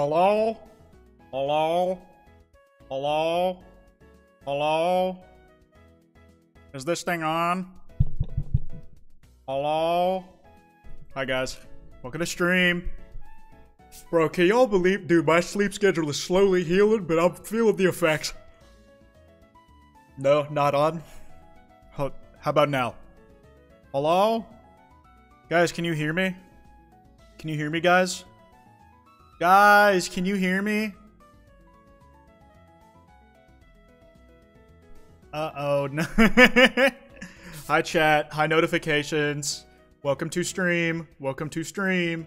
Hello? Hello? Hello? Hello? Is this thing on? Hello? Hi guys. Welcome to stream. Bro, can y'all believe, dude, my sleep schedule is slowly healing, but I'm feeling the effects. No, not on. How, how about now? Hello? Guys, can you hear me? Can you hear me, guys? Guys, can you hear me? Uh-oh. No. Hi, chat. Hi, notifications. Welcome to stream. Welcome to stream.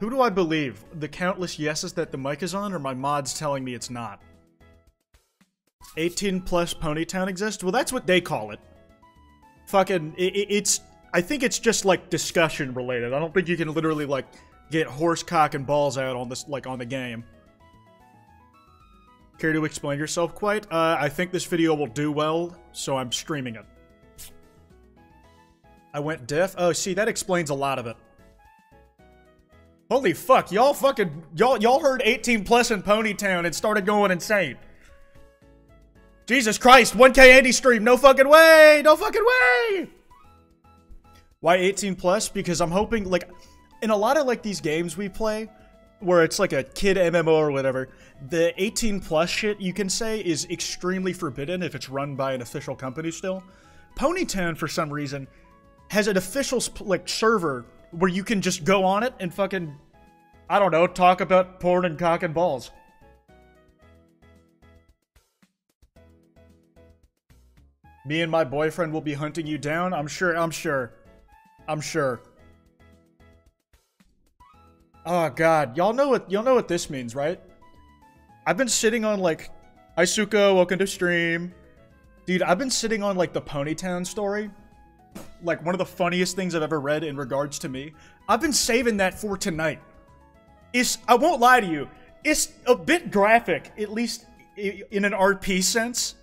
Who do I believe? The countless yeses that the mic is on, or my mods telling me it's not? 18 plus Ponytown exists? Well, that's what they call it. Fucking, it, it, it's, I think it's just like discussion related. I don't think you can literally like get horse cock and balls out on this, like on the game. Care to explain yourself Kwite? Uh, I think this video will do well, so I'm streaming it. I went deaf? Oh, see, that explains a lot of it. Holy fuck, y'all fucking, y'all, y'all heard 18 plus in Ponytown and started going insane. Jesus Christ, 1K Andy stream, no fucking way, no fucking way! Why 18 plus? Because I'm hoping, like, in a lot of, like, these games we play, where it's like a kid MMO or whatever, the 18 plus shit you can say is extremely forbidden if it's run by an official company still. Ponytown, for some reason, has an official, like, server where you can just go on it and fucking, I don't know, talk about porn and cock and balls. Me and my boyfriend will be hunting you down. I'm sure, I'm sure. I'm sure. Oh god, y'all know what y'all know what this means, right? I've been sitting on like Isuko, welcome to stream. Dude, I've been sitting on like the Ponytown story. Like one of the funniest things I've ever read in regards to me. I've been saving that for tonight. It's I won't lie to you. It's a bit graphic, at least in an RP sense.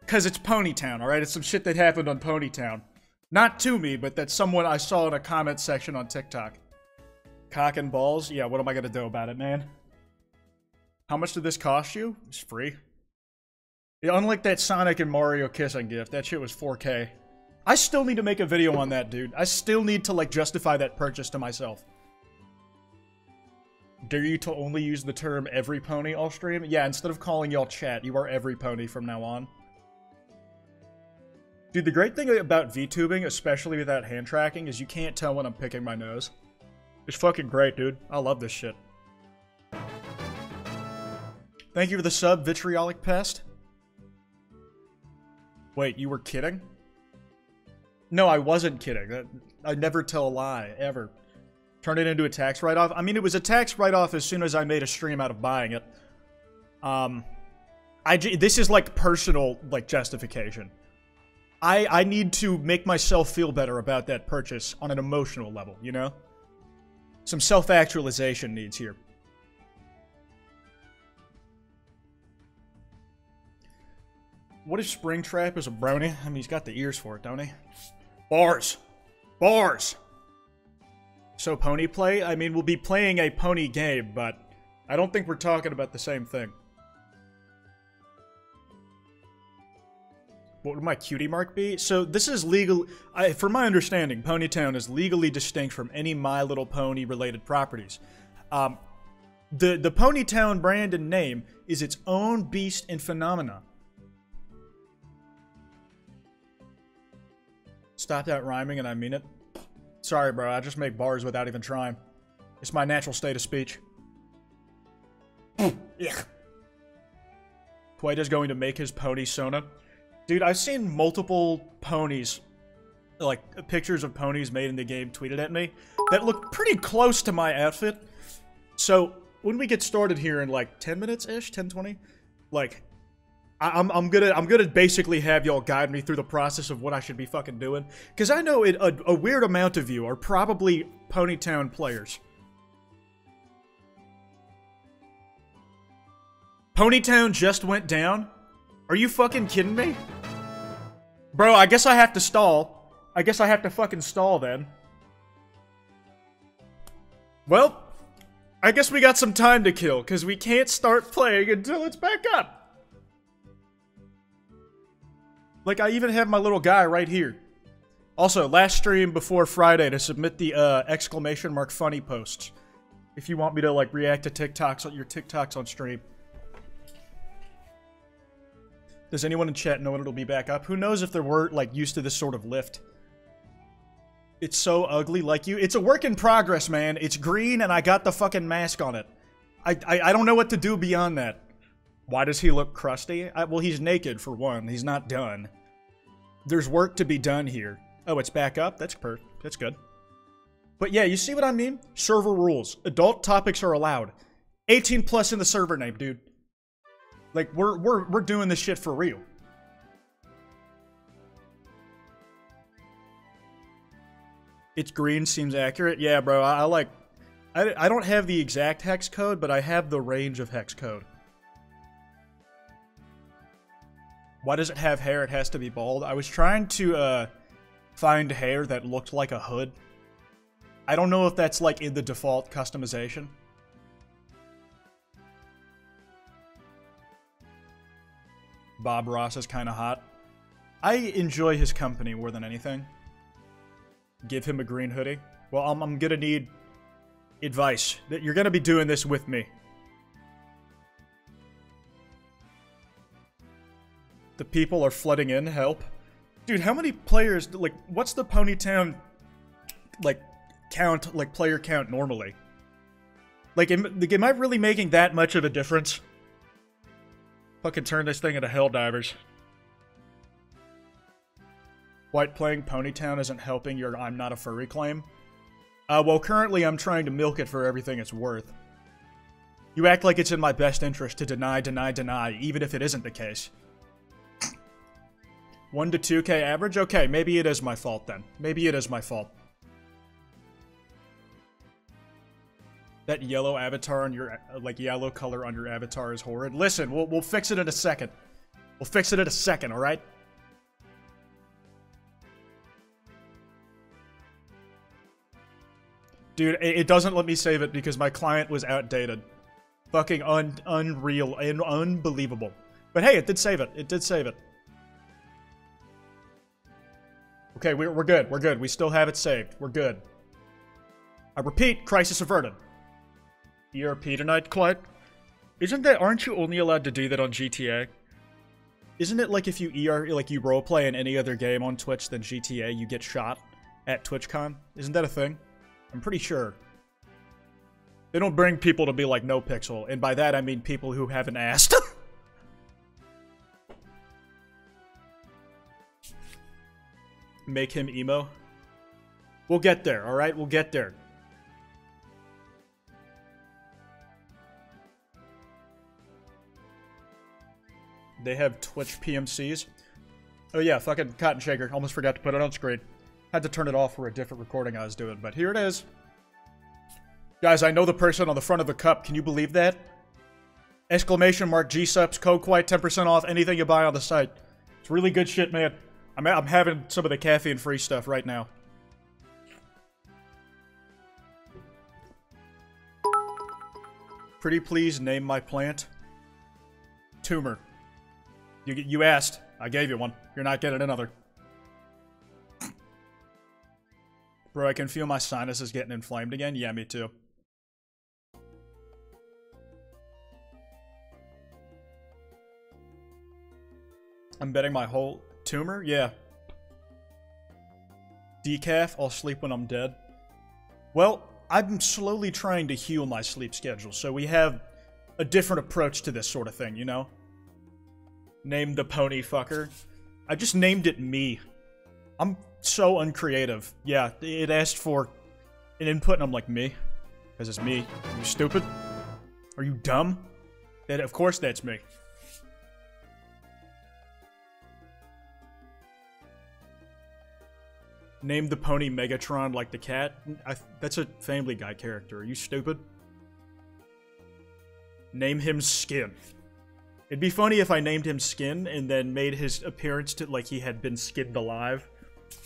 Because it's Ponytown, alright? It's some shit that happened on Ponytown. Not to me, but that someone I saw in a comment section on TikTok. Cock and balls? Yeah, what am I gonna do about it, man? How much did this cost you? It's free. Yeah, unlike that Sonic and Mario kissing gift, that shit was 4K. I still need to make a video on that, dude. I still need to, like, justify that purchase to myself. Dare you to only use the term every pony all stream? Yeah, instead of calling y'all chat, you are every pony from now on. Dude, the great thing about VTubing, especially without hand tracking, is you can't tell when I'm picking my nose. It's fucking great, dude. I love this shit. Thank you for the sub, Vitriolic Pest. Wait, you were kidding? No, I wasn't kidding. I never tell a lie, ever. Turn it into a tax write-off? I mean, it was a tax write-off as soon as I made a stream out of buying it. Um, I this is like personal, like, justification. I, I need to make myself feel better about that purchase on an emotional level, you know? Some self-actualization needs here. What if Springtrap is a brony? I mean, he's got the ears for it, don't he? Bars! Bars! So pony play? I mean, we'll be playing a pony game, but I don't think we're talking about the same thing. What would my cutie mark be? So this is legal, I, from my understanding, Ponytown is legally distinct from any My Little Pony related properties. Um, the, the Ponytown brand and name is its own beast and phenomena. Stop that rhyming and I mean it. Sorry, bro, I just make bars without even trying. It's my natural state of speech. yeah. is going to make his pony Sona. Dude, I've seen multiple ponies, like pictures of ponies made in the game tweeted at me that look pretty close to my outfit. So when we get started here in like 10 minutes ish, 10, 20, like I, am I'm gonna I'm gonna basically have y'all guide me through the process of what I should be fucking doing because I know it, a, a weird amount of you are probably Ponytown players. Ponytown just went down. Are you fucking kidding me? Bro, I guess I have to stall. I guess I have to fucking stall then. Well, I guess we got some time to kill, because we can't start playing until it's back up. Like, I even have my little guy right here. Also, last stream before Friday to submit the uh, exclamation mark funny posts. If you want me to, like, react to TikToks on your TikToks on stream. Does anyone in chat know when it'll be back up? Who knows if they were, like, used to this sort of lift? It's so ugly, like you- It's a work in progress, man. It's green and I got the fucking mask on it. I- I, I don't know what to do beyond that. Why does he look crusty? I, well, he's naked, for one. He's not done. There's work to be done here. Oh, it's back up? That's per- that's good. But yeah, you see what I mean? Server rules. Adult topics are allowed. 18 plus in the server name, dude. Like, we're, we're, we're doing this shit for real. It's green seems accurate. Yeah, bro, I, I like... I, I don't have the exact hex code, but I have the range of hex code. Why does it have hair? It has to be bald. I was trying to, uh, find hair that looked like a hood. I don't know if that's, like, in the default customization. Bob Ross is kind of hot. I enjoy his company more than anything. Give him a green hoodie. Well, I'm, I'm gonna need advice. That You're gonna be doing this with me. The people are flooding in. Help. Dude, how many players, like, what's the Ponytown, like, count, like, player count normally? Like, am, like, am I really making that much of a difference? Fucking turn this thing into Helldivers. Kwite playing Ponytown isn't helping your I'm not a furry claim? Uh, well, currently I'm trying to milk it for everything it's worth. You act like it's in my best interest to deny, deny, deny, even if it isn't the case. 1 to 2k average? Okay, maybe it is my fault then. Maybe it is my fault. That yellow avatar on your, uh, like, yellow color on your avatar is horrid. Listen, we'll, we'll fix it in a second. We'll fix it in a second, alright? Dude, it, it doesn't let me save it because my client was outdated. Fucking un unreal and unbelievable. But hey, it did save it. It did save it. Okay, we're, we're good. We're good. We still have it saved. We're good. I repeat, crisis averted. ERP tonight, Clyde? Isn't that, aren't you only allowed to do that on GTA? Isn't it like if you ER, like you roleplay in any other game on Twitch than GTA, you get shot at TwitchCon? Isn't that a thing? I'm pretty sure. They don't bring people to be like no pixel, and by that I mean people who haven't asked. Make him emo. We'll get there, alright? We'll get there. They have Twitch PMCs. Oh yeah, fucking Cotton Shaker. Almost forgot to put it on screen. Had to turn it off for a different recording I was doing, but here it is. Guys, I know the person on the front of the cup. Can you believe that? Exclamation mark G-Subs, code Kwite 10% off anything you buy on the site. It's really good shit, man. I'm, I'm having some of the caffeine-free stuff right now. Pretty please name my plant. Tumor. You, you asked. I gave you one. You're not getting another. Bro, I can feel my sinuses is getting inflamed again. Yeah, me too. I'm betting my whole tumor? Yeah. Decaf, I'll sleep when I'm dead. Well, I'm slowly trying to heal my sleep schedule, so we have a different approach to this sort of thing, you know? Name the pony fucker. I just named it me. I'm so uncreative. Yeah, it asked for an input and I'm like, me? Because it's me. Are you stupid? Are you dumb? That, of course that's me. Name the pony Megatron like the cat? I, that's a Family Guy character. Are you stupid? Name him Skin. It'd be funny if I named him Skin and then made his appearance to like he had been skinned alive.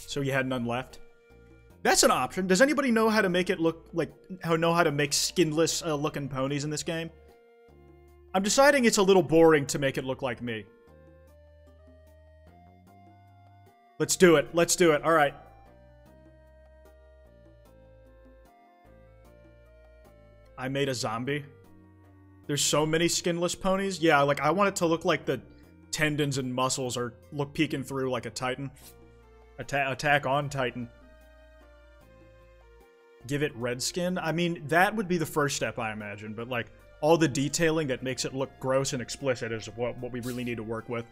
So he had none left. That's an option. Does anybody know how to make it look like how know how to make skinless uh, looking ponies in this game? I'm deciding it's a little boring to make it look like me. Let's do it. Let's do it. All right. I made a zombie. There's so many skinless ponies. Yeah, like I want it to look like the tendons and muscles are look peeking through like a titan. Atta attack on titan. Give it red skin? I mean, that would be the first step, I imagine, but like all the detailing that makes it look gross and explicit is what, what we really need to work with.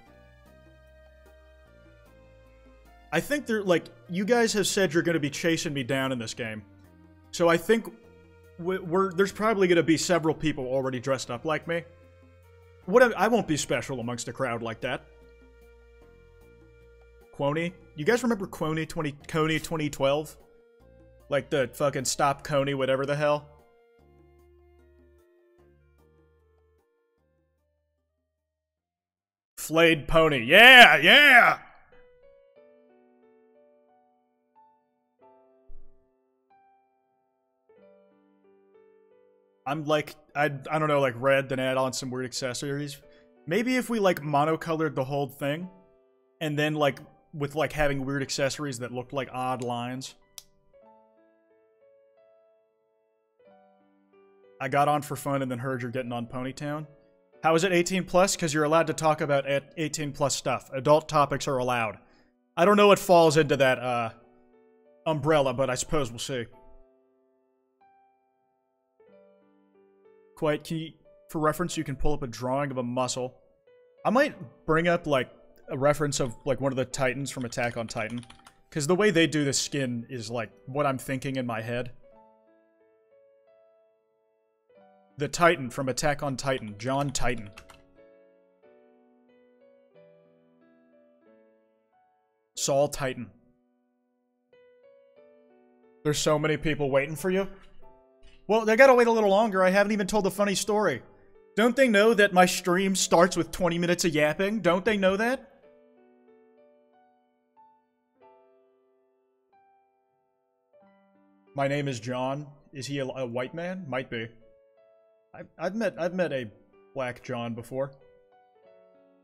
I think they're like, you guys have said you're going to be chasing me down in this game. So I think we're, there's probably going to be several people already dressed up like me. What I won't be special amongst a crowd like that. Quony? You guys remember Quony 20 Kony 2012? Like the fucking stop Kony whatever the hell? Flayed pony. Yeah, yeah! I'm like, I, I don't know, like red, then add on some weird accessories. Maybe if we like monocolored the whole thing, and then like with like having weird accessories that looked like odd lines. I got on for fun and then heard you're getting on Ponytown. How is it 18 plus? Because you're allowed to talk about 18 plus stuff. Adult topics are allowed. I don't know what falls into that uh, umbrella, but I suppose we'll see. Kwite, can you, for reference, you can pull up a drawing of a muscle. I might bring up, like, a reference of, like, one of the Titans from Attack on Titan. Because the way they do the skin is, like, what I'm thinking in my head. The Titan from Attack on Titan, John Titan. Saul Titan. There's so many people waiting for you. Well, they gotta wait a little longer. I haven't even told the funny story. Don't they know that my stream starts with 20 minutes of yapping? Don't they know that? My name is John. Is he a, a white man? Might be. I've, I've met I've met a black John before.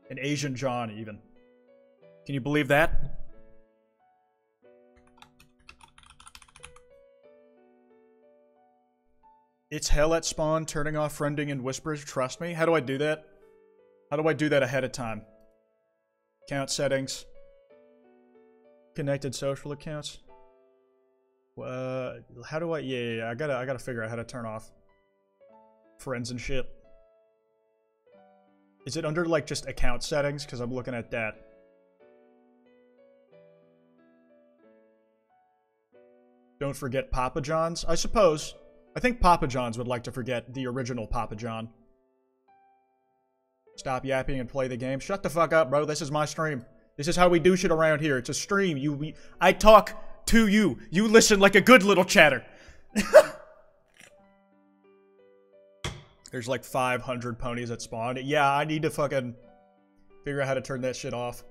An Asian John, even. Can you believe that? It's hell at spawn, turning off friending and whispers, trust me. How do I do that? How do I do that ahead of time? Account settings. Connected social accounts. Uh, how do I, yeah, yeah, yeah, I gotta, I gotta figure out how to turn off friends and shit. Is it under, like, just account settings? Because I'm looking at that. Don't forget Papa John's, I suppose. I think Papa John's would like to forget the original Papa John. Stop yapping and play the game. Shut the fuck up, bro. This is my stream. This is how we do shit around here. It's a stream. You, we, I talk to you. You listen like a good little chatter. There's like 500 ponies at spawn. Yeah, I need to fucking figure out how to turn that shit off.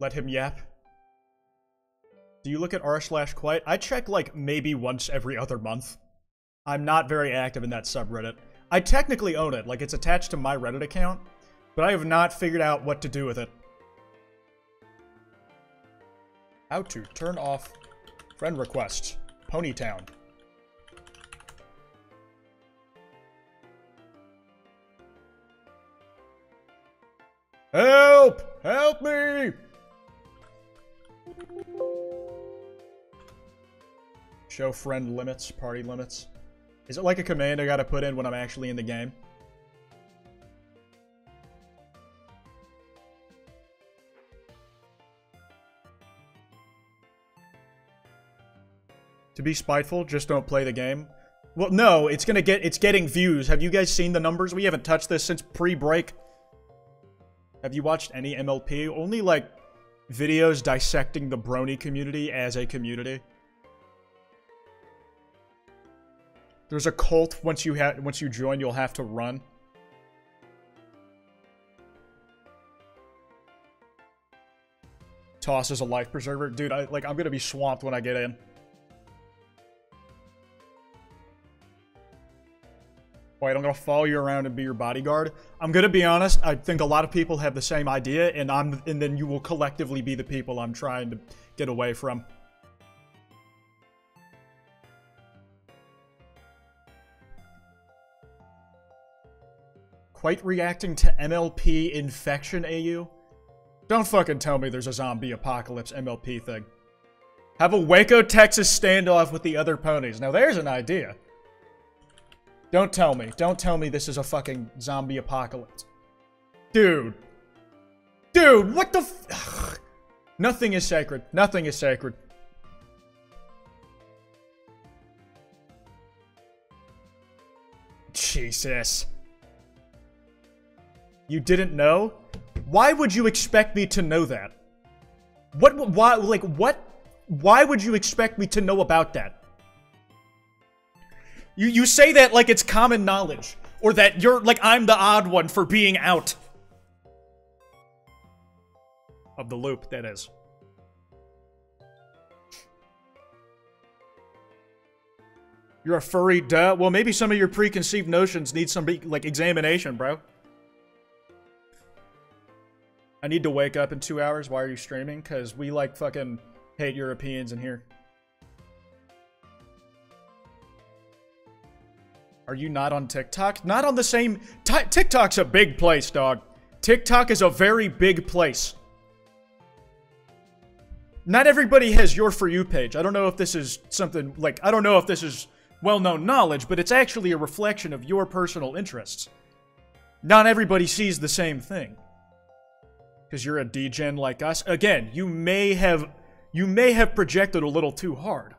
Let him yap. Do you look at r slash Kwite? I check like maybe once every other month. I'm not very active in that subreddit. I technically own it, like it's attached to my Reddit account, but I have not figured out what to do with it. How to turn off friend requests. Ponytown. Help! Help me! Show friend limits, party limits. Is it like a command I gotta put in when I'm actually in the game? To be spiteful, just don't play the game. Well, no, it's gonna get- it's getting views. Have you guys seen the numbers? We haven't touched this since pre-break. Have you watched any MLP? Only, like, videos dissecting the brony community as a community. There's a cult. Once you have, once you join, you'll have to run. Toss is a life preserver, dude. I like. I'm gonna be swamped when I get in. Wait, I'm gonna follow you around and be your bodyguard. I'm gonna be honest. I think a lot of people have the same idea, and I'm, and then you will collectively be the people I'm trying to get away from. Kwite reacting to MLP infection, AU? Don't fucking tell me there's a zombie apocalypse MLP thing. Have a Waco, Texas standoff with the other ponies. Now there's an idea. Don't tell me. Don't tell me this is a fucking zombie apocalypse. Dude. Dude, what the f- Nothing is sacred. Nothing is sacred. Jesus. You didn't know? Why would you expect me to know that? What, why, like, what? Why would you expect me to know about that? You, you say that like it's common knowledge. Or that you're, like, I'm the odd one for being out. Of the loop, that is. You're a furry, duh. Well, maybe some of your preconceived notions need some, like, examination, bro. I need to wake up in two hours. Why are you streaming? Because we, like, fucking hate Europeans in here. Are you not on TikTok? Not on the same... TikTok's a big place, dog. TikTok is a very big place. Not everybody has your For You page. I don't know if this is something... Like, I don't know if this is well-known knowledge, but it's actually a reflection of your personal interests. Not everybody sees the same thing. Because you're a degen like us. Again, you may have... You may have projected a little too hard.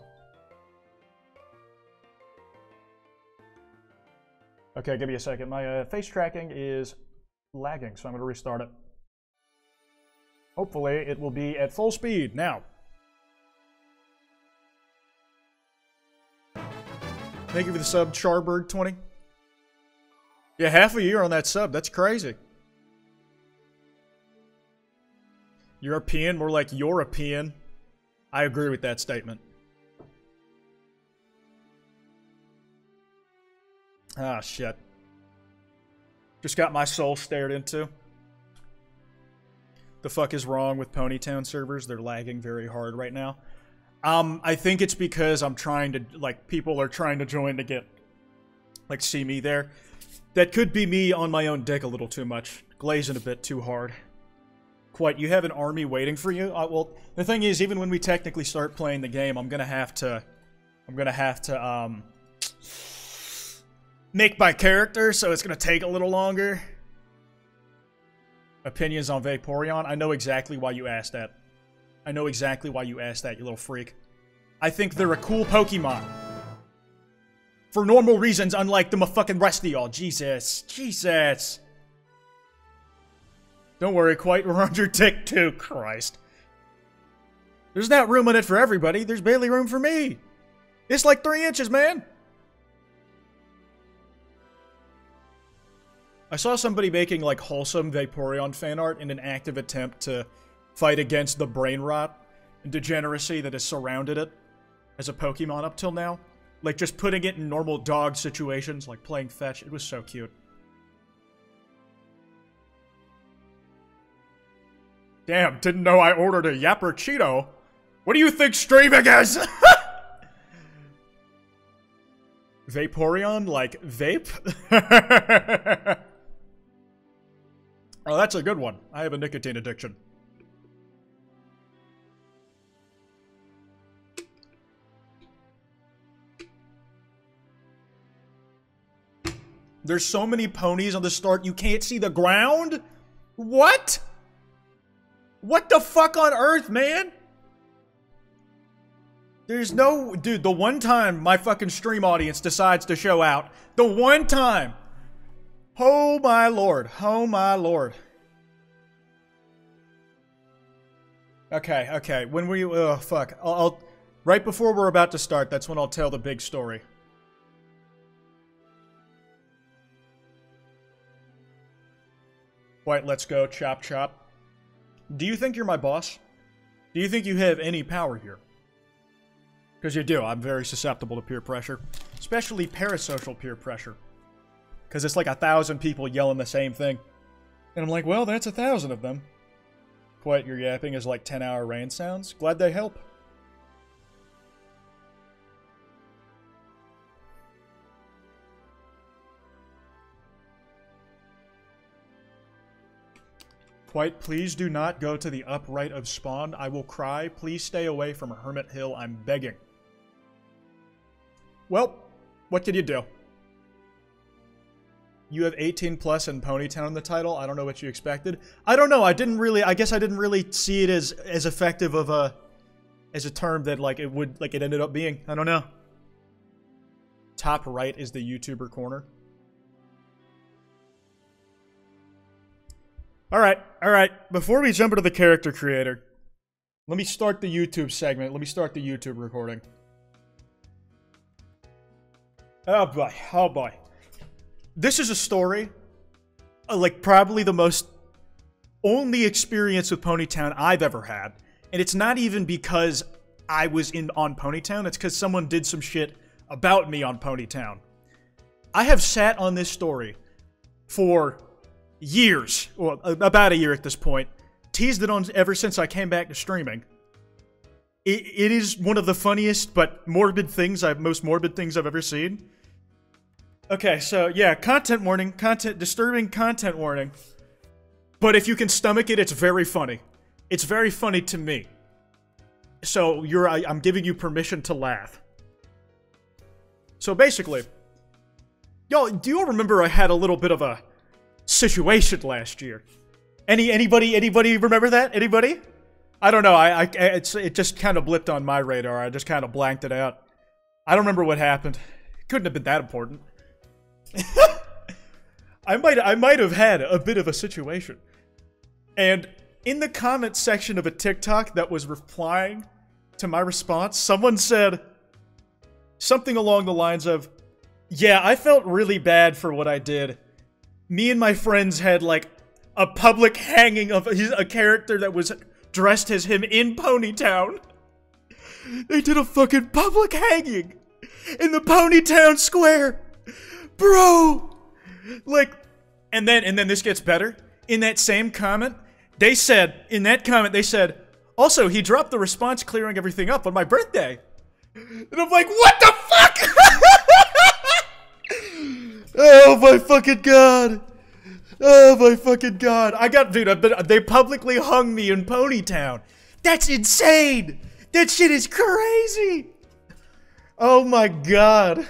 Okay, give me a second. My uh, face tracking is lagging, so I'm going to restart it. Hopefully, it will be at full speed now. Thank you for the sub, Charbird20. Yeah, half a year on that sub. That's crazy. European, more like European. I agree with that statement. Ah, shit. Just got my soul stared into. The fuck is wrong with Ponytown servers? They're lagging very hard right now. Um, I think it's because I'm trying to, like, people are trying to join to get, like, see me there. That could be me on my own dick a little too much. Glazing a bit too hard. Kwite, you have an army waiting for you? Uh, well, the thing is, even when we technically start playing the game, I'm gonna have to... I'm gonna have to, um make my character, so it's going to take a little longer. Opinions on Vaporeon? I know exactly why you asked that. I know exactly why you asked that, you little freak. I think they're a cool Pokemon. For normal reasons, unlike the fucking rest of y'all. Jesus. Jesus. Don't worry, Kwite we're your dick too, Christ. There's not room in it for everybody. There's barely room for me. It's like three inches, man. I saw somebody making like wholesome Vaporeon fan art in an active attempt to fight against the brain rot and degeneracy that has surrounded it as a Pokemon up till now. Like just putting it in normal dog situations, like playing fetch. It was so cute. Damn, didn't know I ordered a Yapper Cheeto. What do you think streaming is? Vaporeon? Like, vape? Oh, that's a good one. I have a nicotine addiction. There's so many ponies on the start, you can't see the ground? What? What the fuck on earth, man? There's no... Dude, the one time my fucking stream audience decides to show out, the one time Oh my lord. Oh my lord. Okay, okay. When we oh fuck. I'll, I'll right before we're about to start, that's when I'll tell the big story. Kwite, let's go. Chop chop. Do you think you're my boss? Do you think you have any power here? Because you do. I'm very susceptible to peer pressure, especially parasocial peer pressure. Because it's like a thousand people yelling the same thing. And I'm like, well, that's a thousand of them. Kwite your yapping is like 10 hour rain sounds. Glad they help. Kwite, please do not go to the upright of spawn. I will cry. Please stay away from Hermit Hill. I'm begging. Well, what did you do? You have 18 plus and Ponytown in the title. I don't know what you expected. I don't know. I didn't really. I guess I didn't really see it as as effective of a as a term that like it would like it ended up being. I don't know. Top right is the YouTuber corner. All right, all right. Before we jump into the character creator, let me start the YouTube segment. Let me start the YouTube recording. Oh boy, oh boy. This is a story, uh, like probably the most only experience with Ponytown I've ever had. And it's not even because I was in on Ponytown, it's because someone did some shit about me on Ponytown. I have sat on this story for years, well, about a year at this point, teased it on ever since I came back to streaming. It, it is one of the funniest but morbid things I've most morbid things I've ever seen. Okay, so yeah, content warning, content disturbing content warning. But if you can stomach it, it's very funny. It's very funny to me. So you're I, I'm giving you permission to laugh. So basically, y'all, do you all remember I had a little bit of a situation last year. Any anybody anybody remember that? Anybody? I don't know. I, I it's it just kind of blipped on my radar. I just kind of blanked it out. I don't remember what happened. It couldn't have been that important. I might I might have had a bit of a situation. And in the comment section of a TikTok that was replying to my response, someone said something along the lines of, "Yeah, I felt really bad for what I did." me and my friends had like a public hanging of his, a character that was dressed as him in Ponytown. They did a fucking public hanging in the Ponytown Square, bro. Like, and then and then this gets better. In that same comment, they said in that comment they said, also he dropped the response clearing everything up on my birthday. And I'm like, what the fuck? Oh my fucking god! Oh my fucking god! I got dude. Been, they publicly hung me in Ponytown. That's insane. That shit is crazy. Oh my god.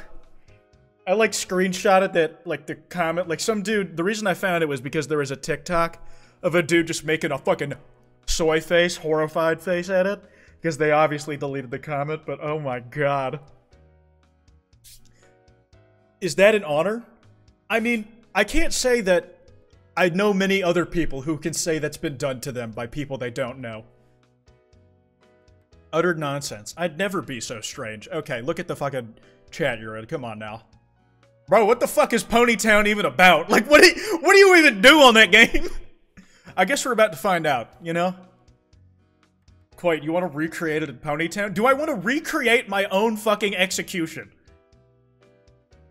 I like screenshotted that like the comment like some dude. The reason I found it was because there was a TikTok of a dude just making a fucking soy face, horrified face at it because they obviously deleted the comment. But oh my god. Is that an honor? I mean, I can't say that I know many other people who can say that's been done to them by people they don't know. Utter nonsense. I'd never be so strange. Okay, look at the fucking chat you're in. Come on now. Bro, what the fuck is Ponytown even about? Like, what do you, what do you even do on that game? I guess we're about to find out, you know? Quite, you want to recreate it in Ponytown? Do I want to recreate my own fucking execution?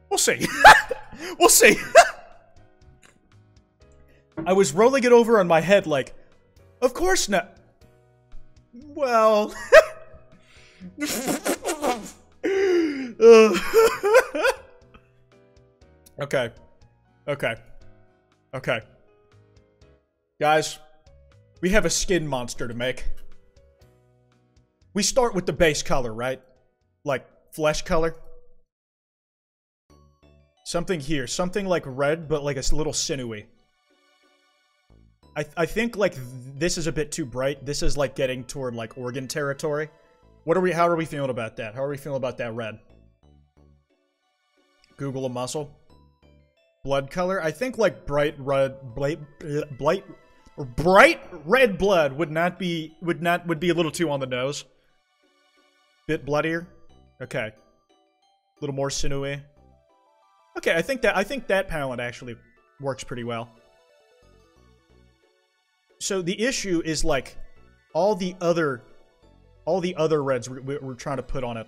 We'll see. we'll see. I was rolling it over on my head like, of course not. Well. Okay. Okay. Okay. Guys, we have a skin monster to make. We start with the base color, right? Like flesh color. Something here. Something like red, but like a little sinewy. I, th I think, like, this is a bit too bright. This is, like, getting toward, like, organ territory. What are we- how are we feeling about that? How are we feeling about that red? Google a muscle. Blood color? I think, like, bright red- bright- bright- bright red blood would not be- would not- would be a little too on the nose. Bit bloodier? Okay. A little more sinewy. Okay, I think that I think that palette actually works pretty well. So the issue is like all the other, all the other reds we're, we're trying to put on it,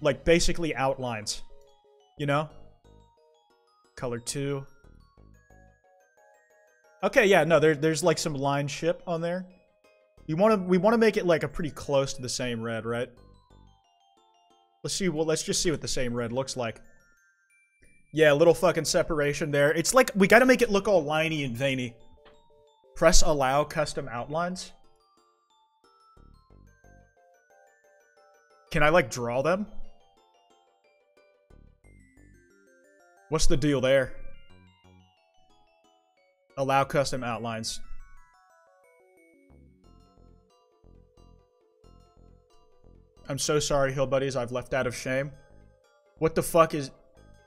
like basically outlines, you know. Color two. Okay, yeah, no, there, there's like some line ship on there. You want to, we want to make it like a pretty close to the same red, right? Let's see, well, let's just see what the same red looks like. Yeah, a little fucking separation there. It's like, we gotta make it look all liney and veiny. Press allow custom outlines. Can I, like, draw them? What's the deal there? Allow custom outlines. I'm so sorry, Hill Buddies. I've left out of shame. What the fuck is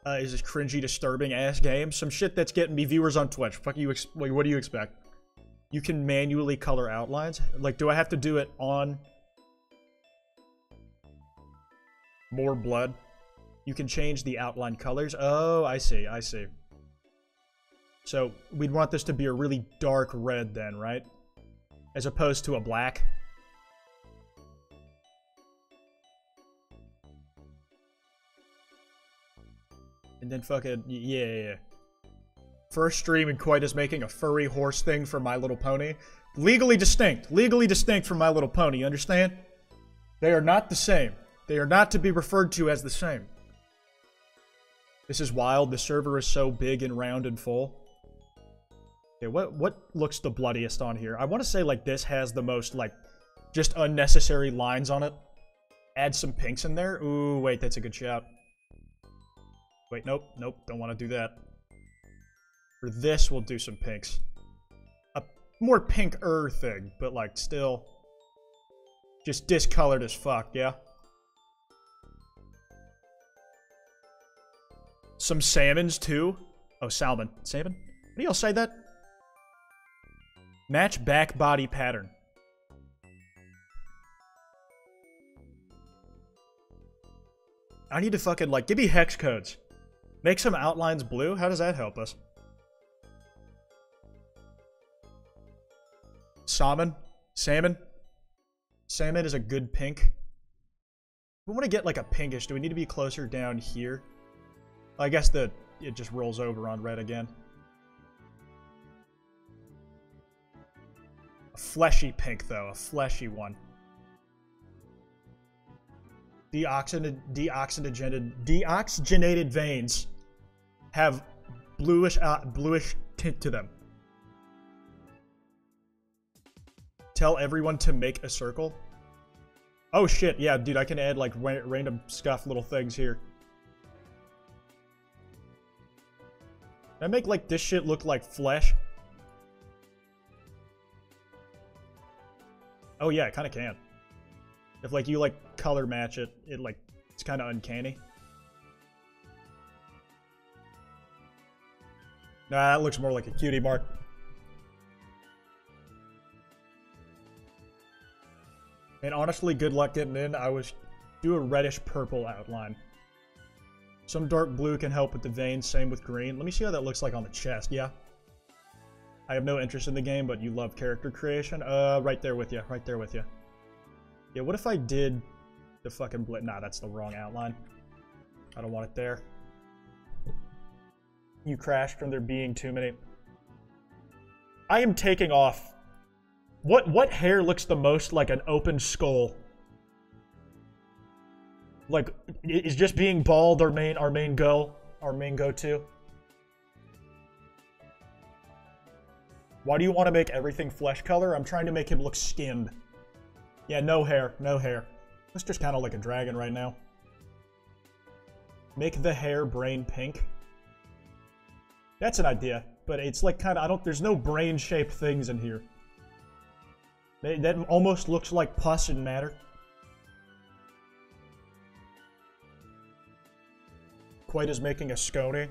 uh, is this cringy, disturbing ass game? Some shit that's getting me viewers on Twitch. Fuck you. What do you expect? You can manually color outlines. Like, do I have to do it on more blood? You can change the outline colors. Oh, I see. I see. So we'd want this to be a really dark red then, right? As opposed to a black. And then fucking, yeah, yeah, yeah. First stream and Kwite is making a furry horse thing for My Little Pony. Legally distinct. Legally distinct from My Little Pony, you understand? They are not the same. They are not to be referred to as the same. This is wild. The server is so big and round and full. Okay, what, what looks the bloodiest on here? I want to say, like, this has the most, like, just unnecessary lines on it. Add some pinks in there. Ooh, wait, that's a good shout. Wait, nope, nope, don't want to do that. For this, we'll do some pinks. A more pink-er thing, but like still just discolored as fuck, yeah? Some salmons too. Oh, salmon. Salmon? What do y'all say that? Match back body pattern. I need to fucking, like, give me hex codes. Make some outlines blue? How does that help us? Salmon? Salmon? Salmon is a good pink. We want to get like a pinkish. Do we need to be closer down here? I guess that it just rolls over on red again. A fleshy pink though, a fleshy one. Deoxygenated, deoxygenated, deoxygenated veins have bluish, uh, bluish tint to them. Tell everyone to make a circle. Oh shit, yeah, dude, I can add like random scuff little things here. Can I make like this shit look like flesh? Oh yeah, I kind of can. If like you like color match it, it like it's kind of uncanny. Nah, that looks more like a cutie mark. And honestly, good luck getting in. I was do a reddish purple outline. Some dark blue can help with the veins, same with green. Let me see how that looks like on the chest, yeah? I have no interest in the game, but you love character creation. Uh, right there with you, right there with you. Yeah, what if I did the fucking blit? Nah, that's the wrong outline. I don't want it there. You crashed from there being too many. I am taking off. What what hair looks the most like an open skull? Like, is just being bald our main our main go? Our main go-to? Why do you want to make everything flesh color? I'm trying to make him look skinned. Yeah, no hair, no hair. Looks just kind of like a dragon right now. Make the hair brain pink. That's an idea, but it's like kind of, I don't, there's no brain-shaped things in here. that almost looks like pus and matter. Kwite as making a scony.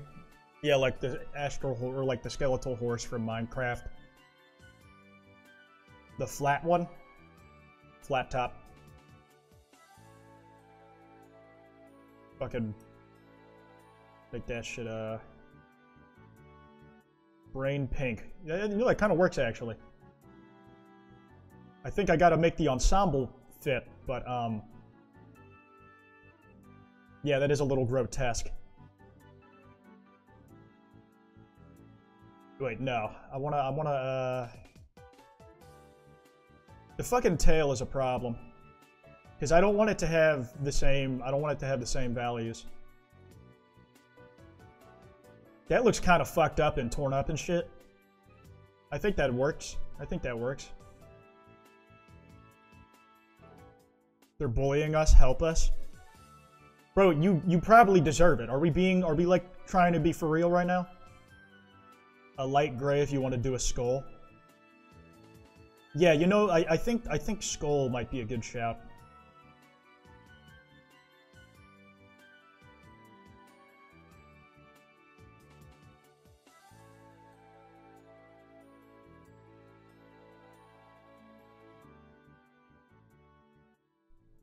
Yeah, like the astral, or like the skeletal horse from Minecraft. The flat one flat top. Fucking make that shit uh brain pink. Yeah, you know that kind of works actually. I think I gotta make the ensemble fit, but, um... Yeah, that is a little grotesque. Wait, no. I wanna, I wanna, uh... The fucking tail is a problem. Because I don't want it to have the same, I don't want it to have the same values. That looks kind of fucked up and torn up and shit. I think that works. I think that works. They're bullying us, help us. Bro, you you probably deserve it. Are we being are we like trying to be for real right now? A light gray if you want to do a skull. Yeah, you know, I, I think I think skull might be a good shout.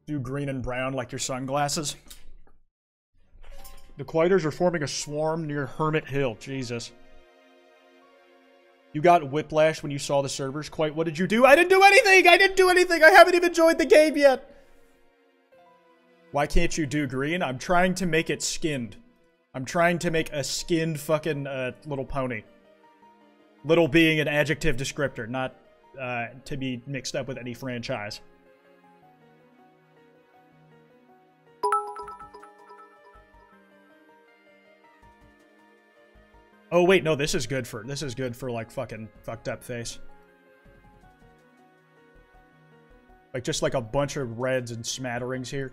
Do green and brown like your sunglasses. The Quiters are forming a swarm near Hermit Hill. Jesus. You got whiplash when you saw the servers. Kwite what did you do? I didn't do anything! I didn't do anything! I haven't even joined the game yet! Why can't you do green? I'm trying to make it skinned. I'm trying to make a skinned fucking uh, little pony. Little being an adjective descriptor, not uh, to be mixed up with any franchise. Oh wait, no, this is good for this is good for like fucking fucked up face. Like just like a bunch of reds and smatterings here.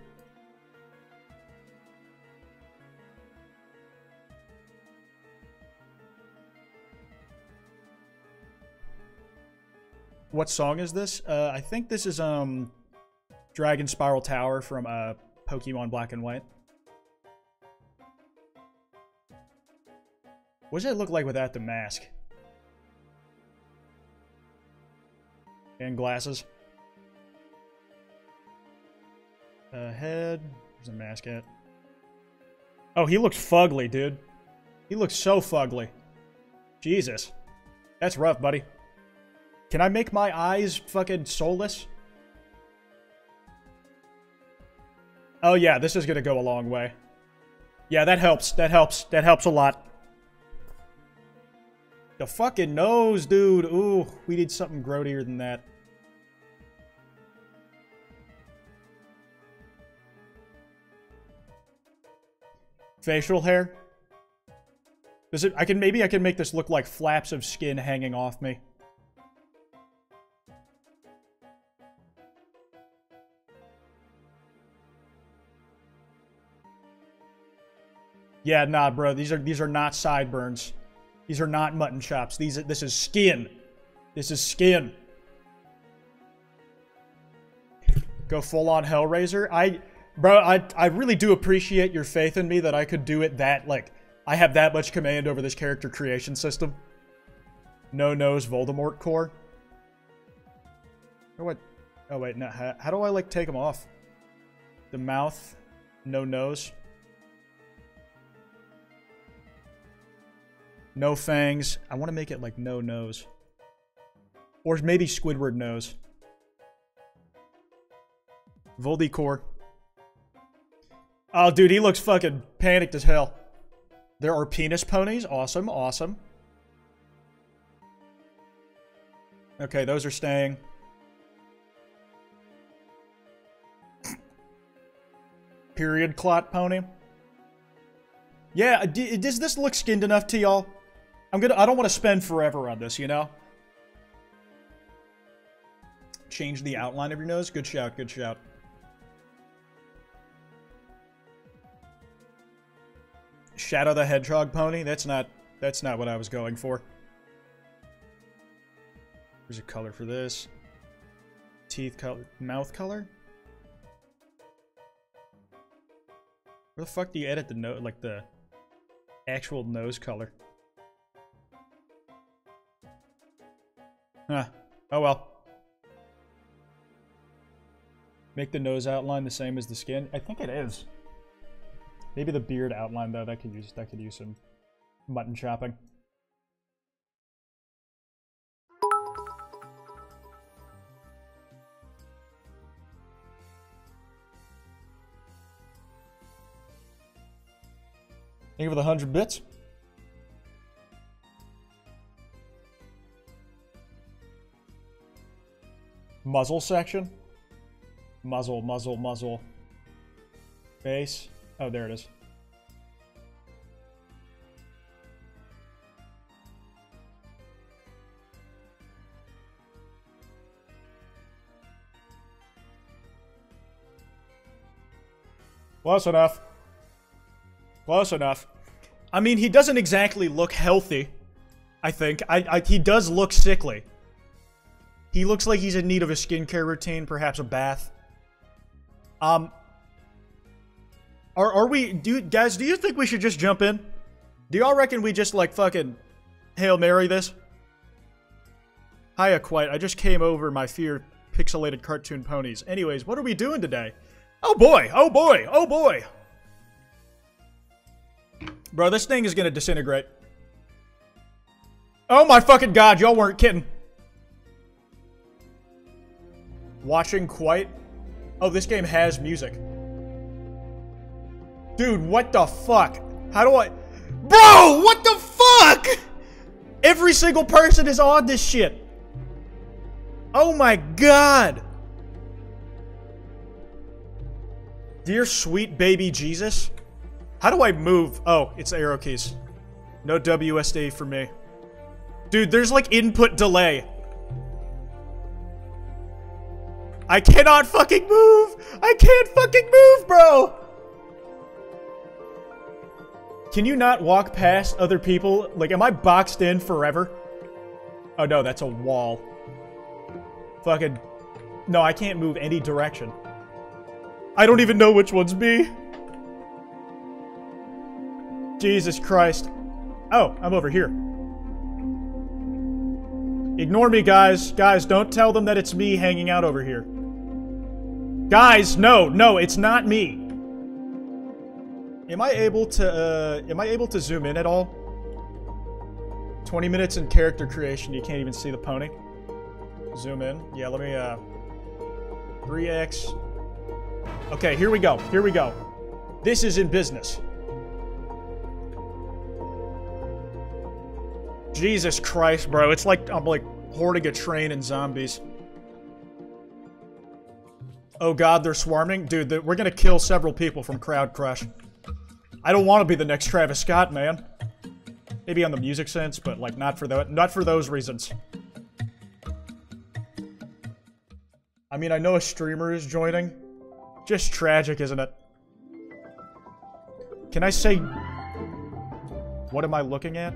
What song is this? Uh, I think this is um Dragon Spiral Tower from uh, Pokemon Black and White. What does it look like without the mask? And glasses. Uh, head. There's a mask at. Oh, he looks fugly, dude. He looks so fugly. Jesus. That's rough, buddy. Can I make my eyes fucking soulless? Oh yeah, this is gonna go a long way. Yeah, that helps. That helps. That helps a lot. The fucking nose, dude. Ooh, we need something grodier than that. Facial hair. Does it? I can maybe I can make this look like flaps of skin hanging off me. Yeah, nah, bro. These are these are not sideburns. These are not mutton chops. These this is skin. This is skin. Go full on Hellraiser. I, bro, I I really do appreciate your faith in me that I could do it that like I have that much command over this character creation system. No nose Voldemort core. Oh what? Oh wait, no. How, how do I like take them off? The mouth, no nose. No fangs. I want to make it like no nose. Or maybe Squidward nose. Voldicore. Oh, dude, he looks fucking panicked as hell. There are penis ponies. Awesome, awesome. Okay, those are staying. Period clot pony. Yeah, does this look skinned enough to y'all? I'm gonna. I don't want to spend forever on this, you know. Change the outline of your nose. Good shout. Good shout. Shadow the Hedgehog pony. That's not. That's not what I was going for. There's a color for this. Teeth color. Mouth color. Where the fuck do you edit the note? Like the actual nose color? Huh. Oh well. Make the nose outline the same as the skin. I think it is. Maybe the beard outline though. That could use that could use some mutton chopping. Thank you for the 100 bits. Muzzle section. Muzzle, muzzle, muzzle. Base. Oh, there it is. Close enough. Close enough. I mean, he doesn't exactly look healthy. I think. I, I, he does look sickly. He looks like he's in need of a skincare routine, perhaps a bath. Um, are, are we, do, guys, do you think we should just jump in? Do y'all reckon we just, like, fucking Hail Mary this? Hiya, Kwite. I just came over my fear pixelated cartoon ponies. Anyways, what are we doing today? Oh boy, oh boy, oh boy. Bro, this thing is gonna disintegrate. Oh my fucking god, y'all weren't kidding. Watching Kwite. Oh, this game has music. Dude, what the fuck? How do I... Bro, what the fuck? Every single person is on this shit. Oh my god. Dear sweet baby Jesus. How do I move? Oh, it's arrow keys. No WSD for me. Dude, there's like input delay. I cannot fucking move! I can't fucking move, bro! Can you not walk past other people? Like, am I boxed in forever? Oh no, that's a wall. Fucking... No, I can't move any direction. I don't even know which one's me. Jesus Christ. Oh, I'm over here. Ignore me, guys. Guys, don't tell them that it's me hanging out over here. Guys, no, no, it's not me. Am I able to, uh, am I able to zoom in at all? 20 minutes in character creation, you can't even see the pony. Zoom in. Yeah, let me, uh, 3x. Okay, here we go, here we go. This is in business. Jesus Christ, bro. It's like I'm like hoarding a train in zombies. Oh god, they're swarming? Dude, we're gonna kill several people from Crowd Crush. I don't want to be the next Travis Scott, man. Maybe on the music sense, but like not for that, not for those reasons. I mean, I know a streamer is joining. Just tragic, isn't it? Can I say... What am I looking at?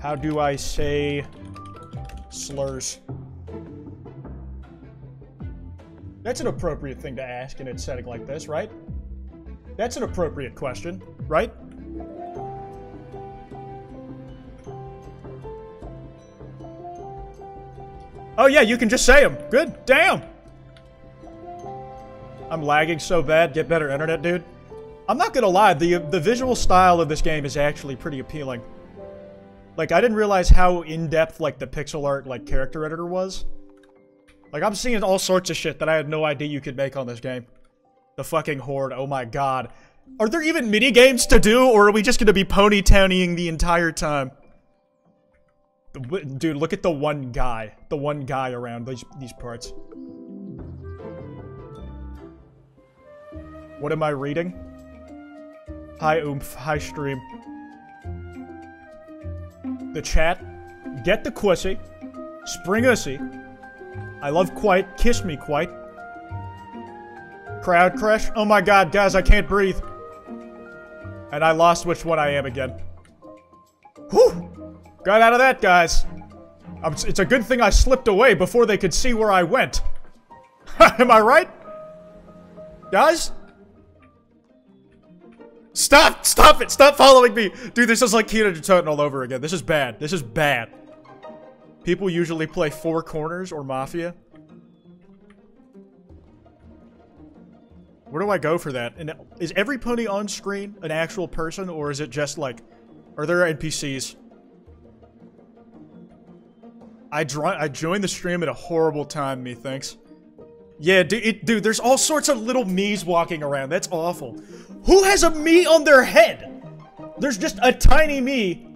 How do I say slurs? That's an appropriate thing to ask in a setting like this, right? That's an appropriate question, right? Oh yeah, you can just say them. Good. Damn. I'm lagging so bad. Get better internet, dude. I'm not gonna lie, the the visual style of this game is actually pretty appealing. Like, I didn't realize how in-depth, like, the pixel art, like, character editor was. Like, I'm seeing all sorts of shit that I had no idea you could make on this game. The fucking Horde, oh my god. Are there even mini-games to do, or are we just gonna be ponytowning the entire time? Dude, look at the one guy. The one guy around these, these parts. What am I reading? Hi, oomph. Hi, stream. The chat. Get the quissy. Spring ussy. I love Kwite. Kiss me Kwite. Crowd crush. Oh my god, guys, I can't breathe. And I lost which one I am again. Whew! Got out of that, guys. Um, it's a good thing I slipped away before they could see where I went. am I right? Guys? Stop! Stop it! Stop following me! Dude, this is like Kina Toten all over again. This is bad. This is bad. People usually play Four Corners or Mafia. Where do I go for that? And is every pony on screen an actual person, or is it just like, are there NPCs? I, I joined the stream at a horrible time, methinks. Yeah, dude, it, dude, there's all sorts of little me's walking around. That's awful. Who has a me on their head? There's just a tiny me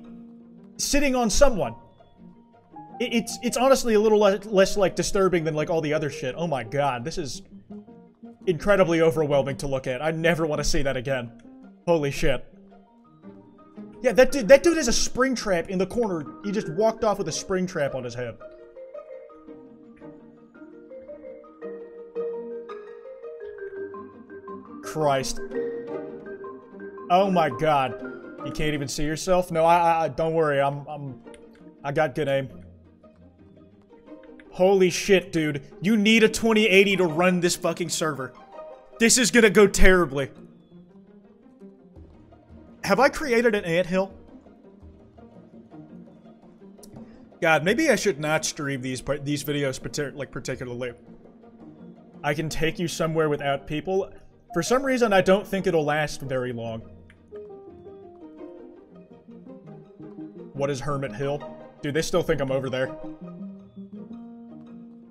sitting on someone. It, it's it's honestly a little le less like disturbing than like all the other shit. Oh my god, this is incredibly overwhelming to look at. I never want to see that again. Holy shit. Yeah, that dude, that dude has a spring trap in the corner. He just walked off with a spring trap on his head. Christ. Oh my god. You can't even see yourself? No, I, I don't worry. I'm, I'm, I got good aim. Holy shit, dude. You need a 2080 to run this fucking server. This is gonna go terribly. Have I created an anthill? God, maybe I should not stream these these videos partic like particularly. I can take you somewhere without people. For some reason, I don't think it'll last very long. What is Hermit Hill? Dude, they still think I'm over there.